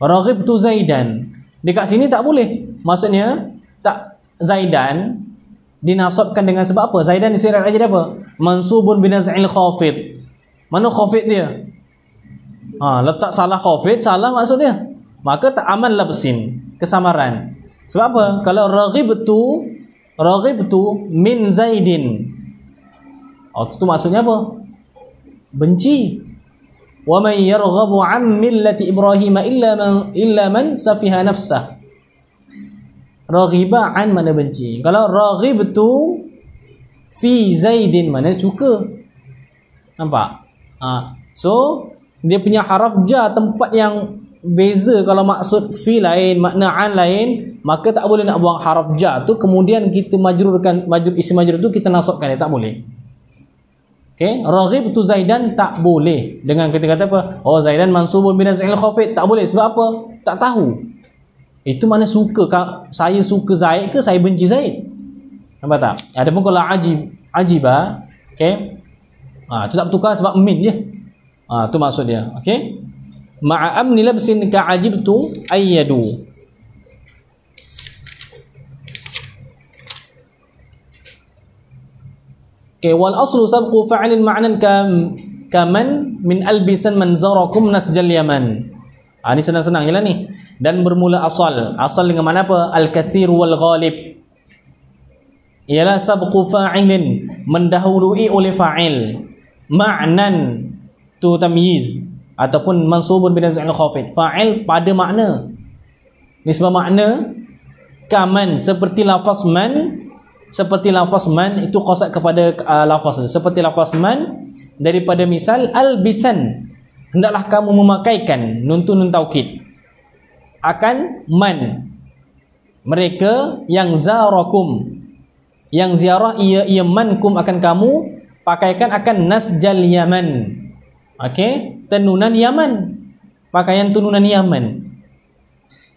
Raghib tu zaidan. Dekat sini tak boleh. Maksudnya tak zaidan dinasabkan dengan sebab apa? Zaidan diseret aja apa? Mansubun binaz'il khafid. Mana khafid dia? Ha, letak salah khafid salah maksud dia. Maka tak aman labsin kesamaran. Sebab apa? Kalau raghibtu raghibtu min zaidin. Oh itu maksudnya apa? Benci man yarghabu an millati ibrahim illa man illa man safiha nafsah raghiba an mana benci? Kalau raghibtu fi zaidin mana suka? Nampak? Ha. so dia punya haraf ja tempat yang beza kalau maksud fi lain makna an lain maka tak boleh nak buang haraf ja tu. Kemudian kita majrurkan majrur isi majrur tu kita nasabkan dia. Tak boleh Okay, raghib tu Zaidan tak boleh dengan kita kata apa? Oh Zaidan mansubun bin Zaid khafid tak boleh sebab apa? Tak tahu. Itu mana suka saya suka Zaid ke saya benci Zaid? Nampak tak? Adapun kalau ajib ajiba, okay? Ah, tu tak bertukar sebab min je. Ah, tu maksud dia, okay? Ma'a amni labsin ka ajibtu ayyadu. Okay, wal aslu sabqu fa'ilin ma'nan kam kaman min albisan manzarakum nasjal yaman. Ah ni senang-senang jelah ni. Dan bermula asal. Asal dengan mana apa? Al-kathir wal ghalib. Ialah sabqu fa'ilin mendahului oleh fa'il. Ma'nan tu tamyiz ataupun mansubun bin azal khafid. Fa'il pada makna. Nisbah makna kaman seperti lafaz man seperti lafaz man itu qasad kepada uh, lafaz seperti lafaz man daripada misal albisan. Hendaklah kamu memakaikan nun tu nun taukid akan man. Mereka yang zarakum. Yang ziarah ia ia mankum akan kamu pakaikan akan nasjal yaman. Okey? Tenunan yaman. Pakaian tenunan yaman.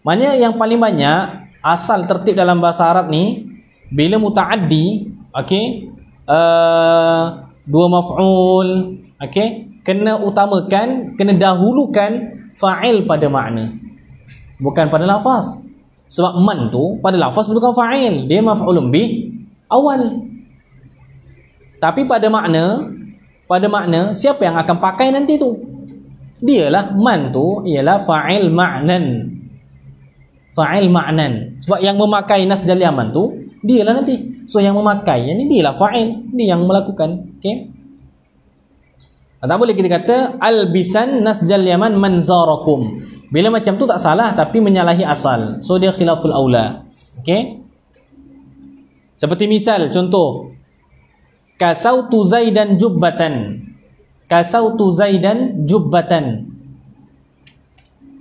Maknanya yang paling banyak asal tertib dalam bahasa Arab ni bila mutaaddi okey uh, dua maf'ul okey kena utamakan kena dahulukan fa'il pada makna. Bukan pada lafaz. Sebab man tu pada lafaz bukan fa'il. Dia maf'ulun bih awal. Tapi pada makna pada makna siapa yang akan pakai nanti tu? Dialah man tu ialah fa'il ma'nan fa'il ma'nan sebab yang memakai nas jaliaman tu dia lah nanti. So yang memakai yang ni dia lah fa'il. Dia yang melakukan. Okay? tak boleh kita kata albisan nasjal yaman manzarakum. Bila macam tu tak salah tapi menyalahi asal. So dia khilaful aula. Okay? seperti misal contoh. Kasautu zaidan jubbatan. Kasautu zaidan jubbatan.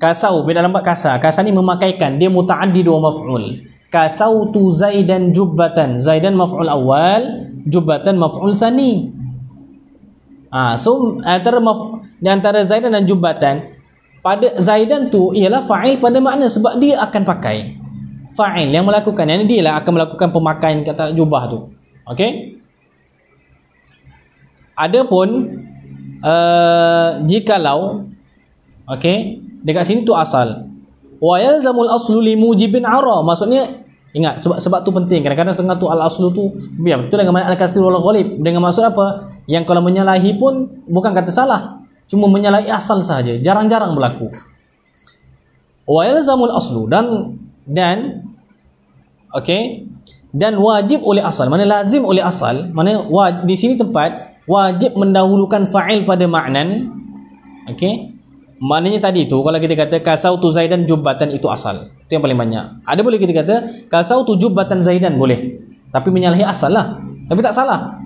Kasau bila dalam kasa kasa ni memakaikan. Dia mutaaddi dua maf'ul kasautu zaidan jubbatan. Zaidan maf'ul awal jubbatan maf'ul sani ha, so antara maf di antara zaidan dan jubbatan pada zaidan tu ialah fa'il pada makna sebab dia akan pakai. Fa'il yang melakukan yang dia lah akan melakukan pemakaian kata jubah tu. Okey? Adapun uh, jikalau okey dekat sini tu asal wa yalzamul aslu li mujibin ara. Maksudnya ingat sebab sebab tu penting. Kadang-kadang setengah tu al aslu tu biar. Betul dengan al kasir wal ghalib. Dengan maksud apa? Yang kalau menyalahi pun bukan kata salah. Cuma menyalahi asal saja jarang-jarang berlaku. Wa yalzamul aslu. Dan dan okey dan wajib oleh asal. Mana lazim oleh asal. Mana di sini tempat wajib mendahulukan fa'il pada maknan. Okey Maknanya tadi tu kalau kita kata kasau tu Zaidan jubbatan itu asal. Itu yang paling banyak. Ada boleh kita kata kasau tu jubbatan Zaidan boleh. Tapi menyalahi asal lah. Tapi tak salah.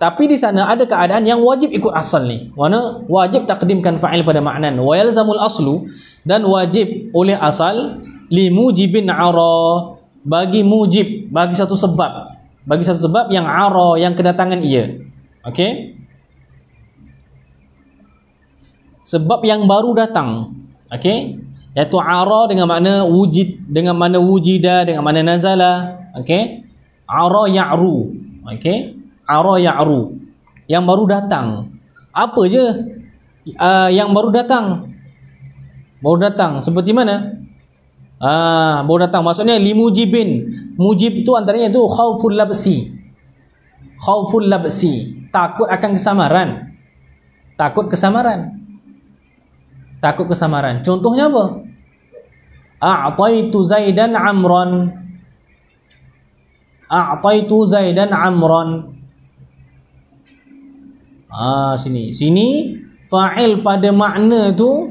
Tapi di sana ada keadaan yang wajib ikut asal ni. Mana wajib takdimkan fa'il pada maknan. Wa yalzamul aslu dan wajib oleh asal li mujibin ara bagi mujib bagi satu sebab bagi satu sebab yang ara yang kedatangan ia. Okey? Sebab yang baru datang. Okey? Iaitu ara dengan makna wujud dengan makna wujida dengan makna nazala. Okey? Ara ya'ru. Okey? Ara ya'ru. Yang baru datang. Apa je uh, yang baru datang? Baru datang seperti mana? Ah baru datang. Maksudnya limujibin. Mujib itu antaranya itu khauful labsi. Khauful labsi. Takut akan kesamaran. Takut kesamaran takut kesamaran. Contohnya apa? A'taitu zaidan amran. A'taitu zaidan amran. Ah sini. Sini fa'il pada makna tu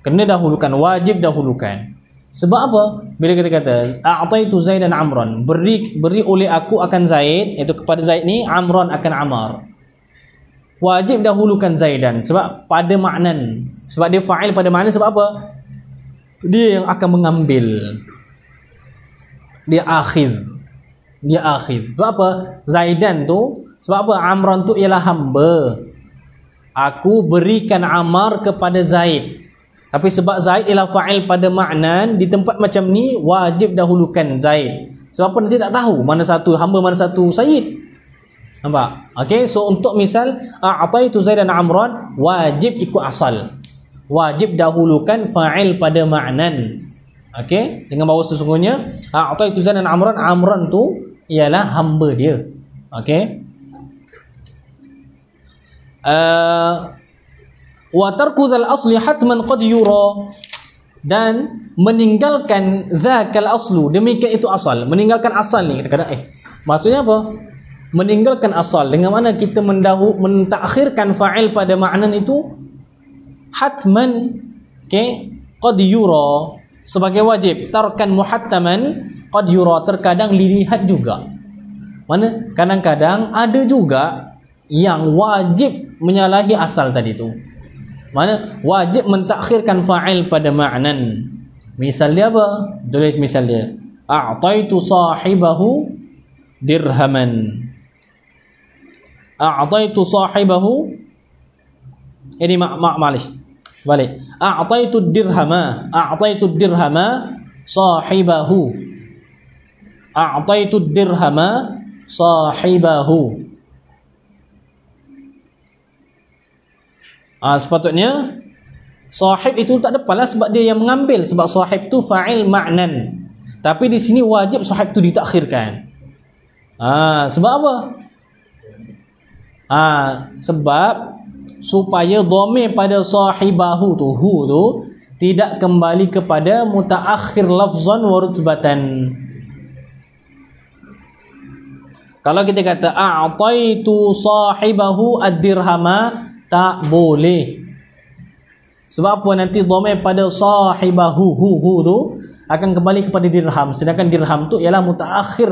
kena dahulukan wajib dahulukan. Sebab apa? Bila kita kata a'taitu zaidan amran beri beri oleh aku akan zaid iaitu kepada zaid ni amran akan amar wajib dahulukan zaidan sebab pada makna sebab dia fa'il pada makna sebab apa dia yang akan mengambil dia akhir dia akhir. Sebab apa? Zaidan tu sebab apa? Amran tu ialah hamba. Aku berikan amar kepada Zaid. Tapi sebab Zaid ialah fa'il pada maknan di tempat macam ni wajib dahulukan Zaid. Sebab apa nanti tak tahu mana satu hamba mana satu Said. Nampak? Okey, so untuk misal a'taitu Zaid dan Amran wajib ikut asal. Wajib dahulukan fa'il pada maknan. Okey, dengan bahawa sesungguhnya a'taitu Zaid dan Amran Amran tu ialah hamba dia. Okey. Uh, wa tarku zal asli hatman qad yura dan meninggalkan zakal aslu demikian itu asal meninggalkan asal ni kadang-kadang eh maksudnya apa meninggalkan asal. Dengan mana kita mendahu mentakhirkan fa'il pada makna itu? Hatman okey qad yura. Sebagai wajib. Tarkan muhattaman qad yura. Terkadang dilihat juga. Mana? Kadang-kadang ada juga yang wajib menyalahi asal tadi tu. Mana? Wajib mentakhirkan fa'il pada ma'nan misal dia apa? Tulis misal dia. A'taitu sahibahu dirhaman a'taitu sahibahu. Ini mak mak malish balik. A'taitu dirhama. A'taitu dirhama sahibahu. A'taitu dirhama sahibahu. Ah sepatutnya sahib itu tak depanlah sebab dia yang mengambil sebab sahib tu fa'il ma'nan. Tapi di sini wajib sahib tu ditakhirkan. Ah sebab apa ah sebab supaya dhamir pada sahibahu tu hu tu tidak kembali kepada mutaakhir lafzan wa rutbatan kalau kita kata a'taitu sahibahu ad-dirhama tak boleh. Sebab apa nanti dhamir pada sahibahu hu hu tu akan kembali kepada dirham. Sedangkan dirham tu ialah mutaakhir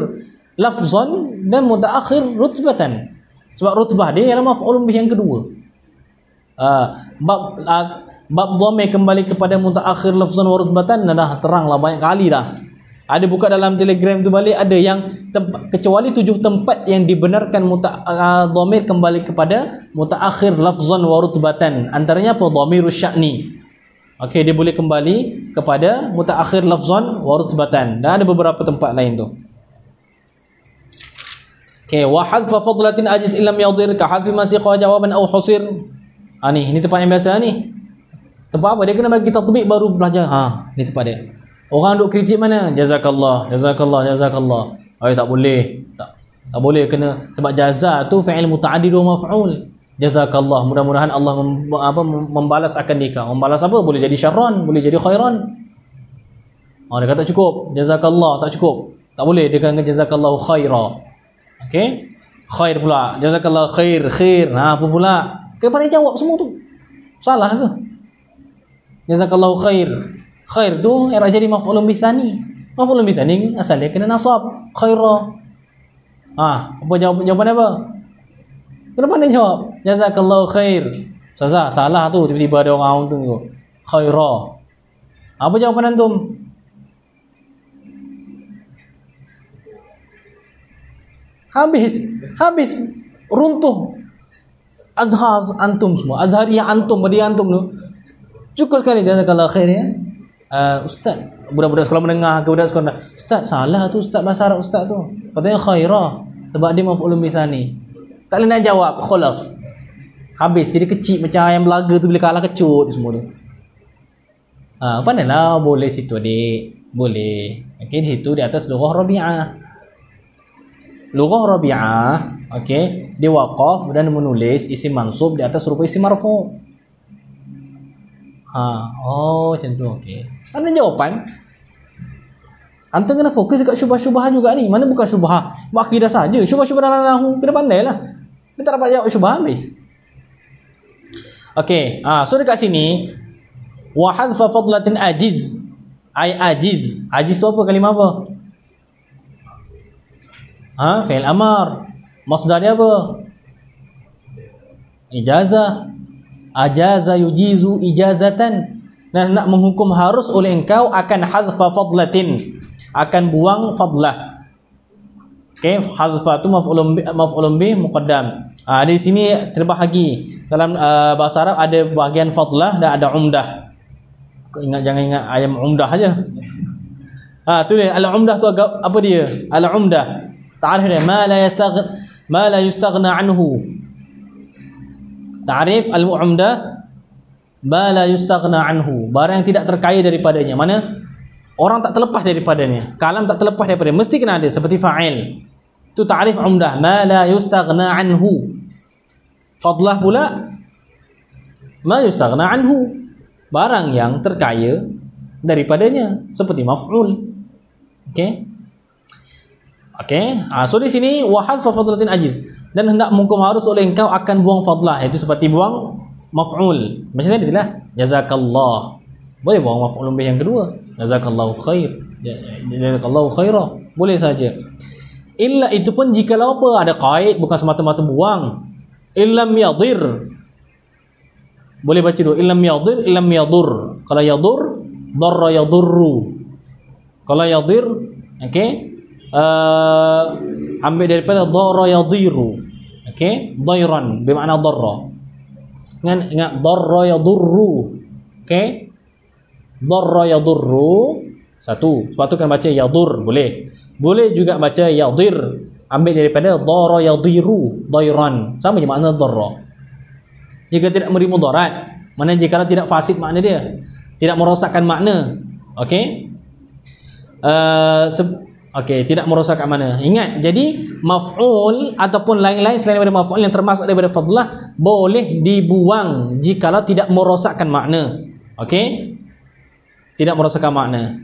lafzan dan mutaakhir rutbatan. Sebab rutbah dia ialah maf'ul bih yang kedua. Uh, bab uh, bab dhamir kembali kepada mutaakhir lafzan wa rutbatan dah teranglah banyak kali dah. Ada buka dalam telegram tu balik ada yang tempat, kecuali tujuh tempat yang dibenarkan muta uh, dhamir kembali kepada mutaakhir lafzan wa rutbatan. Antaranya apa? Dhamirus sya'ni. Okey, dia boleh kembali kepada mutaakhir lafzan wa rutbatan. Dan ada beberapa tempat lain tu. Okey, wa hadfa fadlatin ajiz illam yadir ka hadfi masiqa jawaban aw husir. Ha ni, ini tempat yang biasa ni. Tempat apa? Dia kena bagi tatbik baru belajar. Ha, ni tempat dia. Orang duk kritik mana? Jazakallah, jazakallah, jazakallah. Oh, tak boleh. Tak tak boleh kena sebab jaza tu fi'il muta'addid wa maf'ul. Jazakallah. Mudah-mudahan Allah mem, apa membalas akan nikah. Membalas apa? Boleh jadi syarran, boleh jadi khairan. Oh, dia kata cukup. Jazakallah, tak cukup. Tak boleh dia kena jazakallahu khaira. Okey? Khair pula. Jazakallah khair, khair. Ha, apa pula? Kena jawab semua tu. Salah ke? Jazakallahu khair khair tu era jadi maf'ulun bitsani maf'ulun bitsani asal dia kena nasab khaira ah apa jawab jawapan apa kenapa dia jawab jazakallahu khair Sasa, salah tu tiba-tiba ada orang tu khaira apa jawapan antum habis habis runtuh azhar antum semua. Azhariyah antum bagi antum tu cukup sekali jazakallahu khair ya. Uh, ustaz budak-budak sekolah menengah ke budak sekolah ustaz salah tu ustaz bahasa Arab ustaz tu. Katanya khairah sebab dia maf'ulun bithani tak boleh nak jawab khalas habis jadi kecil macam ayam belaga tu bila kalah kecut semua tu. Ah uh, lah boleh situ adik. Boleh. Okey di situ di atas lughah rabi'ah lughah rabi'ah okey dia waqaf dan menulis isim mansub di atas rupa isim marfu' Ha, oh macam tu okey. Ada jawapan? Anta kena fokus dekat syubah-syubah juga ni. Mana bukan syubah? Akidah saja. Syubah-syubah dalam nahu. Kena pandai lah. Dia tak dapat jawab syubah habis. Okey. Ha, so dekat sini. Wahadfa fadlatin ajiz. Ay ajiz. Ajiz tu apa? Kalimah apa? Ha? Fail amar. Masdar dia apa? Ijazah. Ajaza yujizu ijazatan. Dan nak menghukum harus oleh engkau akan hadfa fadlatin akan buang fadlah. Okey, hadfa tu maf'ulun bi maf'ulun bi muqaddam. Ah di sini terbahagi dalam uh, bahasa Arab ada bahagian fadlah dan ada umdah. Ingat jangan ingat ayam umdah aja. Ah tu dia al-umdah tu agak, apa dia? Al-umdah. Ma la yastaghna ma la yustaghna anhu. Ta'rif al-umdah ma la yustaghna anhu. Barang yang tidak terkaya daripadanya. Mana? Orang tak terlepas daripadanya. Kalam tak terlepas daripada mesti kena ada seperti fa'il. Itu ta'rif umdah, ma la yustaghna anhu. Fadlah pula ma yustaghna anhu. Barang yang terkaya daripadanya seperti maf'ul. Okey. Okey. Ah so di sini wahad fa fadlatin ajiz dan hendak menghukum harus oleh engkau akan buang fadlah itu seperti buang maf'ul. Macam tadi lah. Jazakallah boleh buang maf'ul bih yang kedua. Jazakallahu khair. Jazakallahu khaira. Boleh saja. Illa itu pun jika apa ada kait bukan semata-mata buang. Illam yadir. Boleh baca dulu. Illam yadir, illam yadur. Kalau yadur, darra yadurru. Kalau yadir, okey. Uh, ambil daripada darra yadiru. Okey, dairan bermakna darra. Ingat ingat darra yadurru. Okey, Darra yadurru Satu. Sebab tu kan baca yadur Boleh. Boleh juga baca yadir Ambil daripada Darra yadiru Dairan Sama je makna darra Jika tidak memberi mudarat Mana jika tidak fasid makna dia Tidak merosakkan makna. Okey? Uh, Okey, tidak merosakkan mana. Ingat, jadi maf'ul ataupun lain-lain selain daripada maf'ul yang termasuk daripada fadlah boleh dibuang jikalau tidak merosakkan makna. Okey? tidak merosakkan makna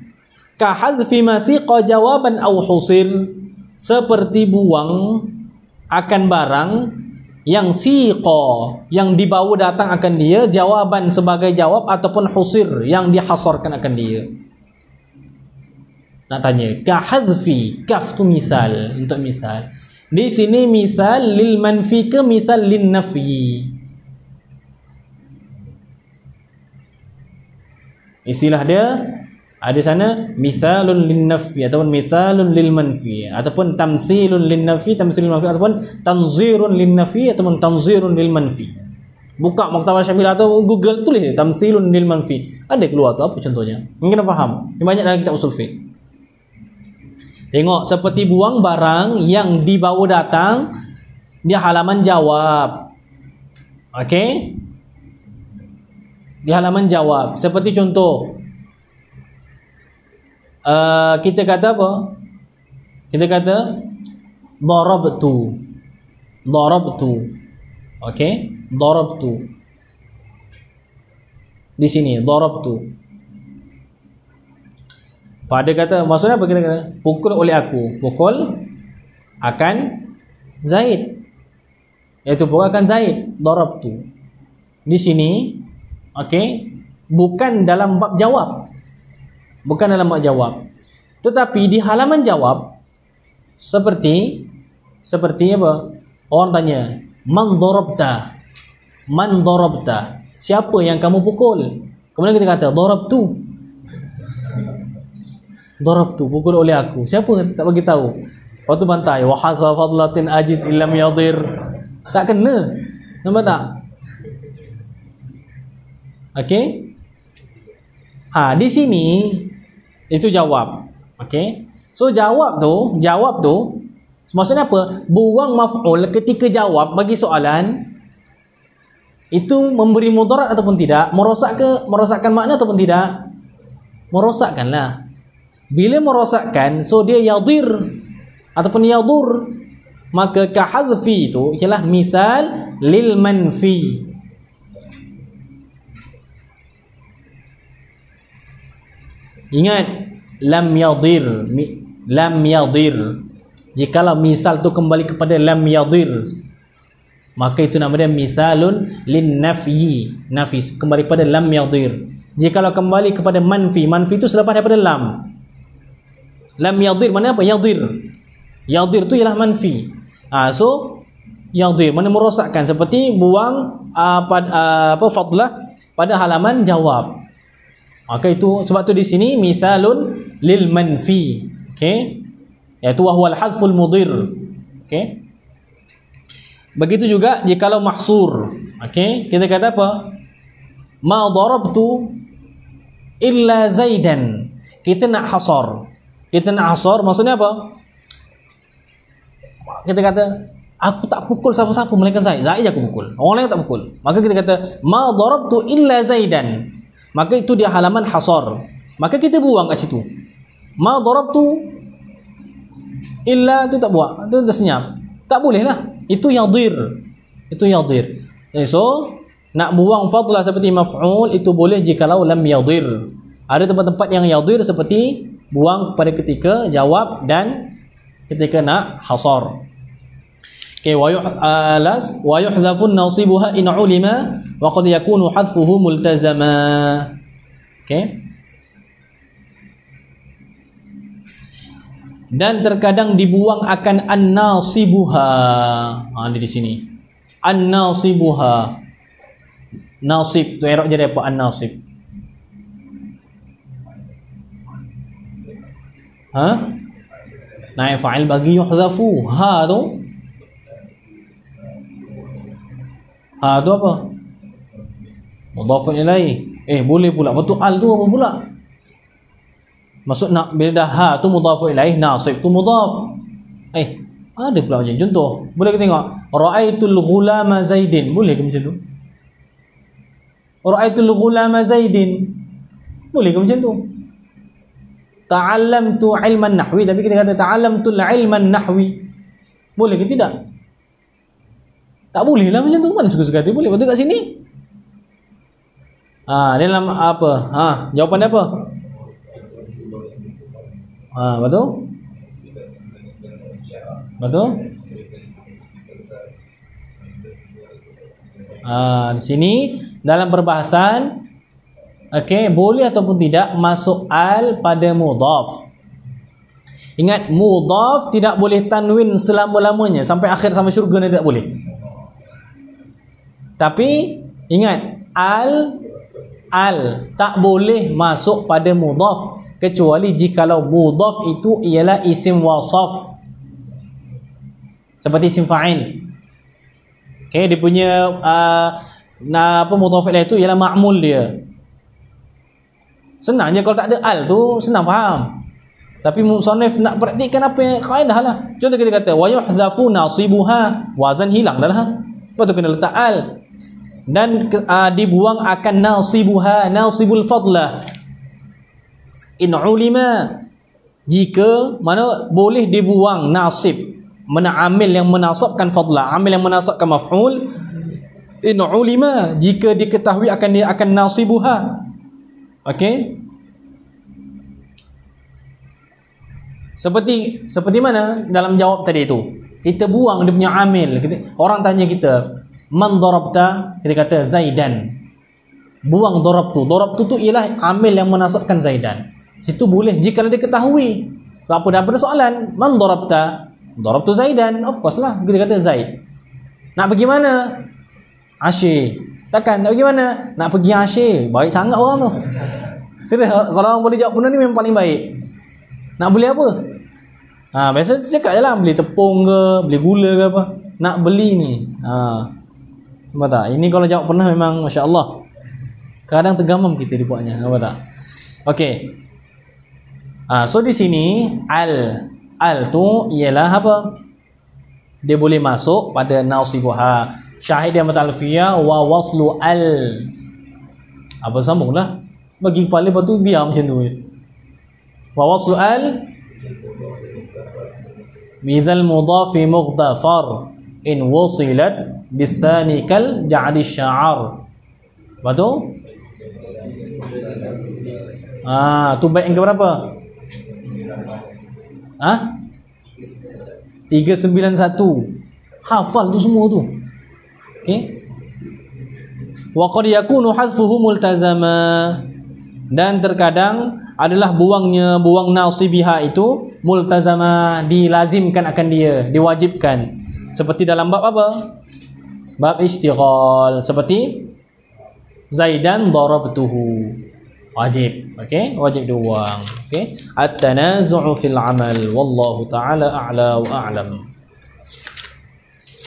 ka hadfi masiqa jawaban aw husil seperti buang akan barang yang siqa yang dibawa datang akan dia jawaban sebagai jawab ataupun husir yang dihasarkan akan dia nak tanya ka hadfi kaf tu misal? Untuk misal. Di sini misal lil manfi ke misal lin nafi istilah dia ada sana mithalun lin nafi ataupun mithalun lil manfi ataupun tamsilun lin nafi tamsilun manfi ataupun tanzirun lin nafi ataupun tanzirun lil manfi. Buka maktabah syamil atau google tulis tamsilun lil manfi. Ada keluar tu apa contohnya? Mungkin faham. Banyak dalam kitab usul fiqh tengok seperti buang barang yang dibawa datang di halaman jawab. Okey? Di halaman jawab. Seperti contoh uh, kita kata apa? Kita kata darabtu. Darabtu. Okey? Darabtu. Di sini darabtu pada kata maksudnya apa kita kata pukul oleh aku pukul akan Zaid iaitu pukul akan Zaid darabtu di sini Okey, bukan dalam bab jawab. Bukan dalam bab jawab. Tetapi di halaman jawab seperti seperti apa? Orang tanya, "Man darabta?" Man darabta? Siapa yang kamu pukul? Kemudian kita kata, "Darabtu." Darabtu pukul oleh aku. Siapa tak bagi tahu? Waktu bantai, "Wa hadha fadlatin ajiz illam yadir." Tak kena. Nampak tak? Okey. Ha, di sini itu jawab. Okey. So jawab tu, jawab tu maksudnya apa? Buang maf'ul ketika jawab bagi soalan itu memberi mudarat ataupun tidak? Merosak ke merosakkan makna ataupun tidak? Merosakkanlah. Bila merosakkan, so dia yadir ataupun yadur maka kahadfi itu ialah misal lil manfi. Ingat lam yadir lam yadir. Jikalau misal tu kembali kepada lam yadir maka itu nama dia misalun lin nafyi. Nafi kembali kepada lam yadir. Jikalau kembali kepada manfi manfi itu selepas daripada lam lam yadir mana apa? Yadir. Yadir tu ialah manfi. Ha, so yadir mana merosakkan. Seperti buang uh, pad, uh, apa fadlah pada halaman jawab. Maka itu sebab tu di sini misalun lil manfi. Okey? Iaitu wahwal hadful mudir. Okey? Begitu juga jikalau mahsur. Okey, kita kata apa? Ma darabtu illa Zaidan. Kita nak hasar. Kita nak hasar maksudnya apa? Kita kata aku tak pukul siapa-siapa melainkan Zaid. Zaid aku pukul. Orang lain tak pukul. Maka kita kata ma darabtu illa Zaidan. Maka itu dia halaman hasar. Maka kita buang kat situ. Ma darabtu illa tu tak buat. Tu dah senyap. Tak boleh lah itu yadir itu yadir eh, so nak buang fadlah seperti maf'ul itu boleh jikalau lam yadir ada tempat-tempat yang yadir seperti buang pada ketika jawab dan ketika nak hasar Okay, wa yuhlas wa yuhdhafu nasibuha in ulima wa qad yakunu hadfuhu multazama. Okay. dan terkadang dibuang akan an-nasibuha. Ha di sini. An-nasibuha. Nasib tu erok jadi apa an-nasib? Ha? Naib fa'il bagi yuhzafu. Ha tu. Ha tu apa? Mudhafun ilaih. Eh boleh pula. Betul al tu apa pula? Maksud nak bila dah ha tu mudhaf ilaih nasib tu mudhaf. Eh, ada pula macam contoh. Boleh kita tengok. Ra'aitul ghulama Zaidin. Boleh ke macam tu? Ra'aitul ghulama Zaidin. Boleh ke macam tu? Ta'allamtu ilman nahwi tapi kita kata ta'allamtu ilman nahwi. Boleh ke tidak? Tak boleh lah macam tu. Mana suka-suka hati boleh. Betul kat sini? Ha, dalam apa? Ha, jawapan dia apa? Ha, betul? Betul? Ha, di sini dalam perbahasan okey boleh ataupun tidak masuk al pada mudhaf. Ingat mudhaf tidak boleh tanwin selama-lamanya. Sampai akhir sampai syurga ni boleh. Tapi ingat al al tak boleh masuk pada mudhaf. Kecuali jikalau mudhaf itu ialah isim wasaf. Seperti isim fa'il. Okey dia punya uh, apa mudhaf ilaih itu ialah ma'mul dia senang je kalau tak ada al tu senang faham? Tapi musannif nak praktikkan apa kaedah lah. Contoh kita kata wa yuhzafu nasibuha. Wazan hilang dah lah. Lepas tu kena letak al. Dan uh, dibuang akan nasibuha nasibul fadlah. In ulima jika mana boleh dibuang nasib mana amil yang menasabkan fadla amil yang menasabkan maf'ul in ulima jika diketahui akan dia akan nasibuha okey seperti seperti mana dalam jawab tadi itu kita buang dia punya amil kita, orang tanya kita man darabta kita kata zaidan buang darabtu darabtu tu ialah amil yang menasabkan zaidan Situ boleh jika dia ketahui. Apa dah ada soalan? Man darabta? Darabtu Zaidan. Of course lah. Kita kata Zaid. Nak pergi mana? Asyik. Takkan nak pergi mana? Nak pergi Asyik. Baik sangat orang tu. Serius. Kalau orang boleh jawab benda ni memang paling baik. Nak beli apa? Ha, biasa cakap je lah. Beli tepung ke? Beli gula ke apa? Nak beli ni. Ha. Nampak tak? Ini kalau jawab pernah memang Masya Allah. Kadang tergamam kita dibuatnya. Nampak tak? Okey. Ah, so di sini al al tu ialah apa? Dia boleh masuk pada nasibuha. Syahid yang mutalafiyah wa waslu al. Apa sambunglah? Bagi kepala lepas tu biar macam tu. Wa waslu al Mithal mudafi mughtafar in wusilat bisani kal ja'di sya'ar. Betul? Ah, tu baik yang berapa? Ah? 391. Hafal tu semua tu. Okey. Wa qad yakunu hadfuhu multazama dan terkadang adalah buangnya buang nasibiha itu multazama dilazimkan akan dia, diwajibkan. Seperti dalam bab apa? Bab istighal seperti Zaidan darabtuhu. Wajib, okey? Wajib dibuang, okey? At-tanazu'u fil amal wallahu ta'ala a'la wa a'lam.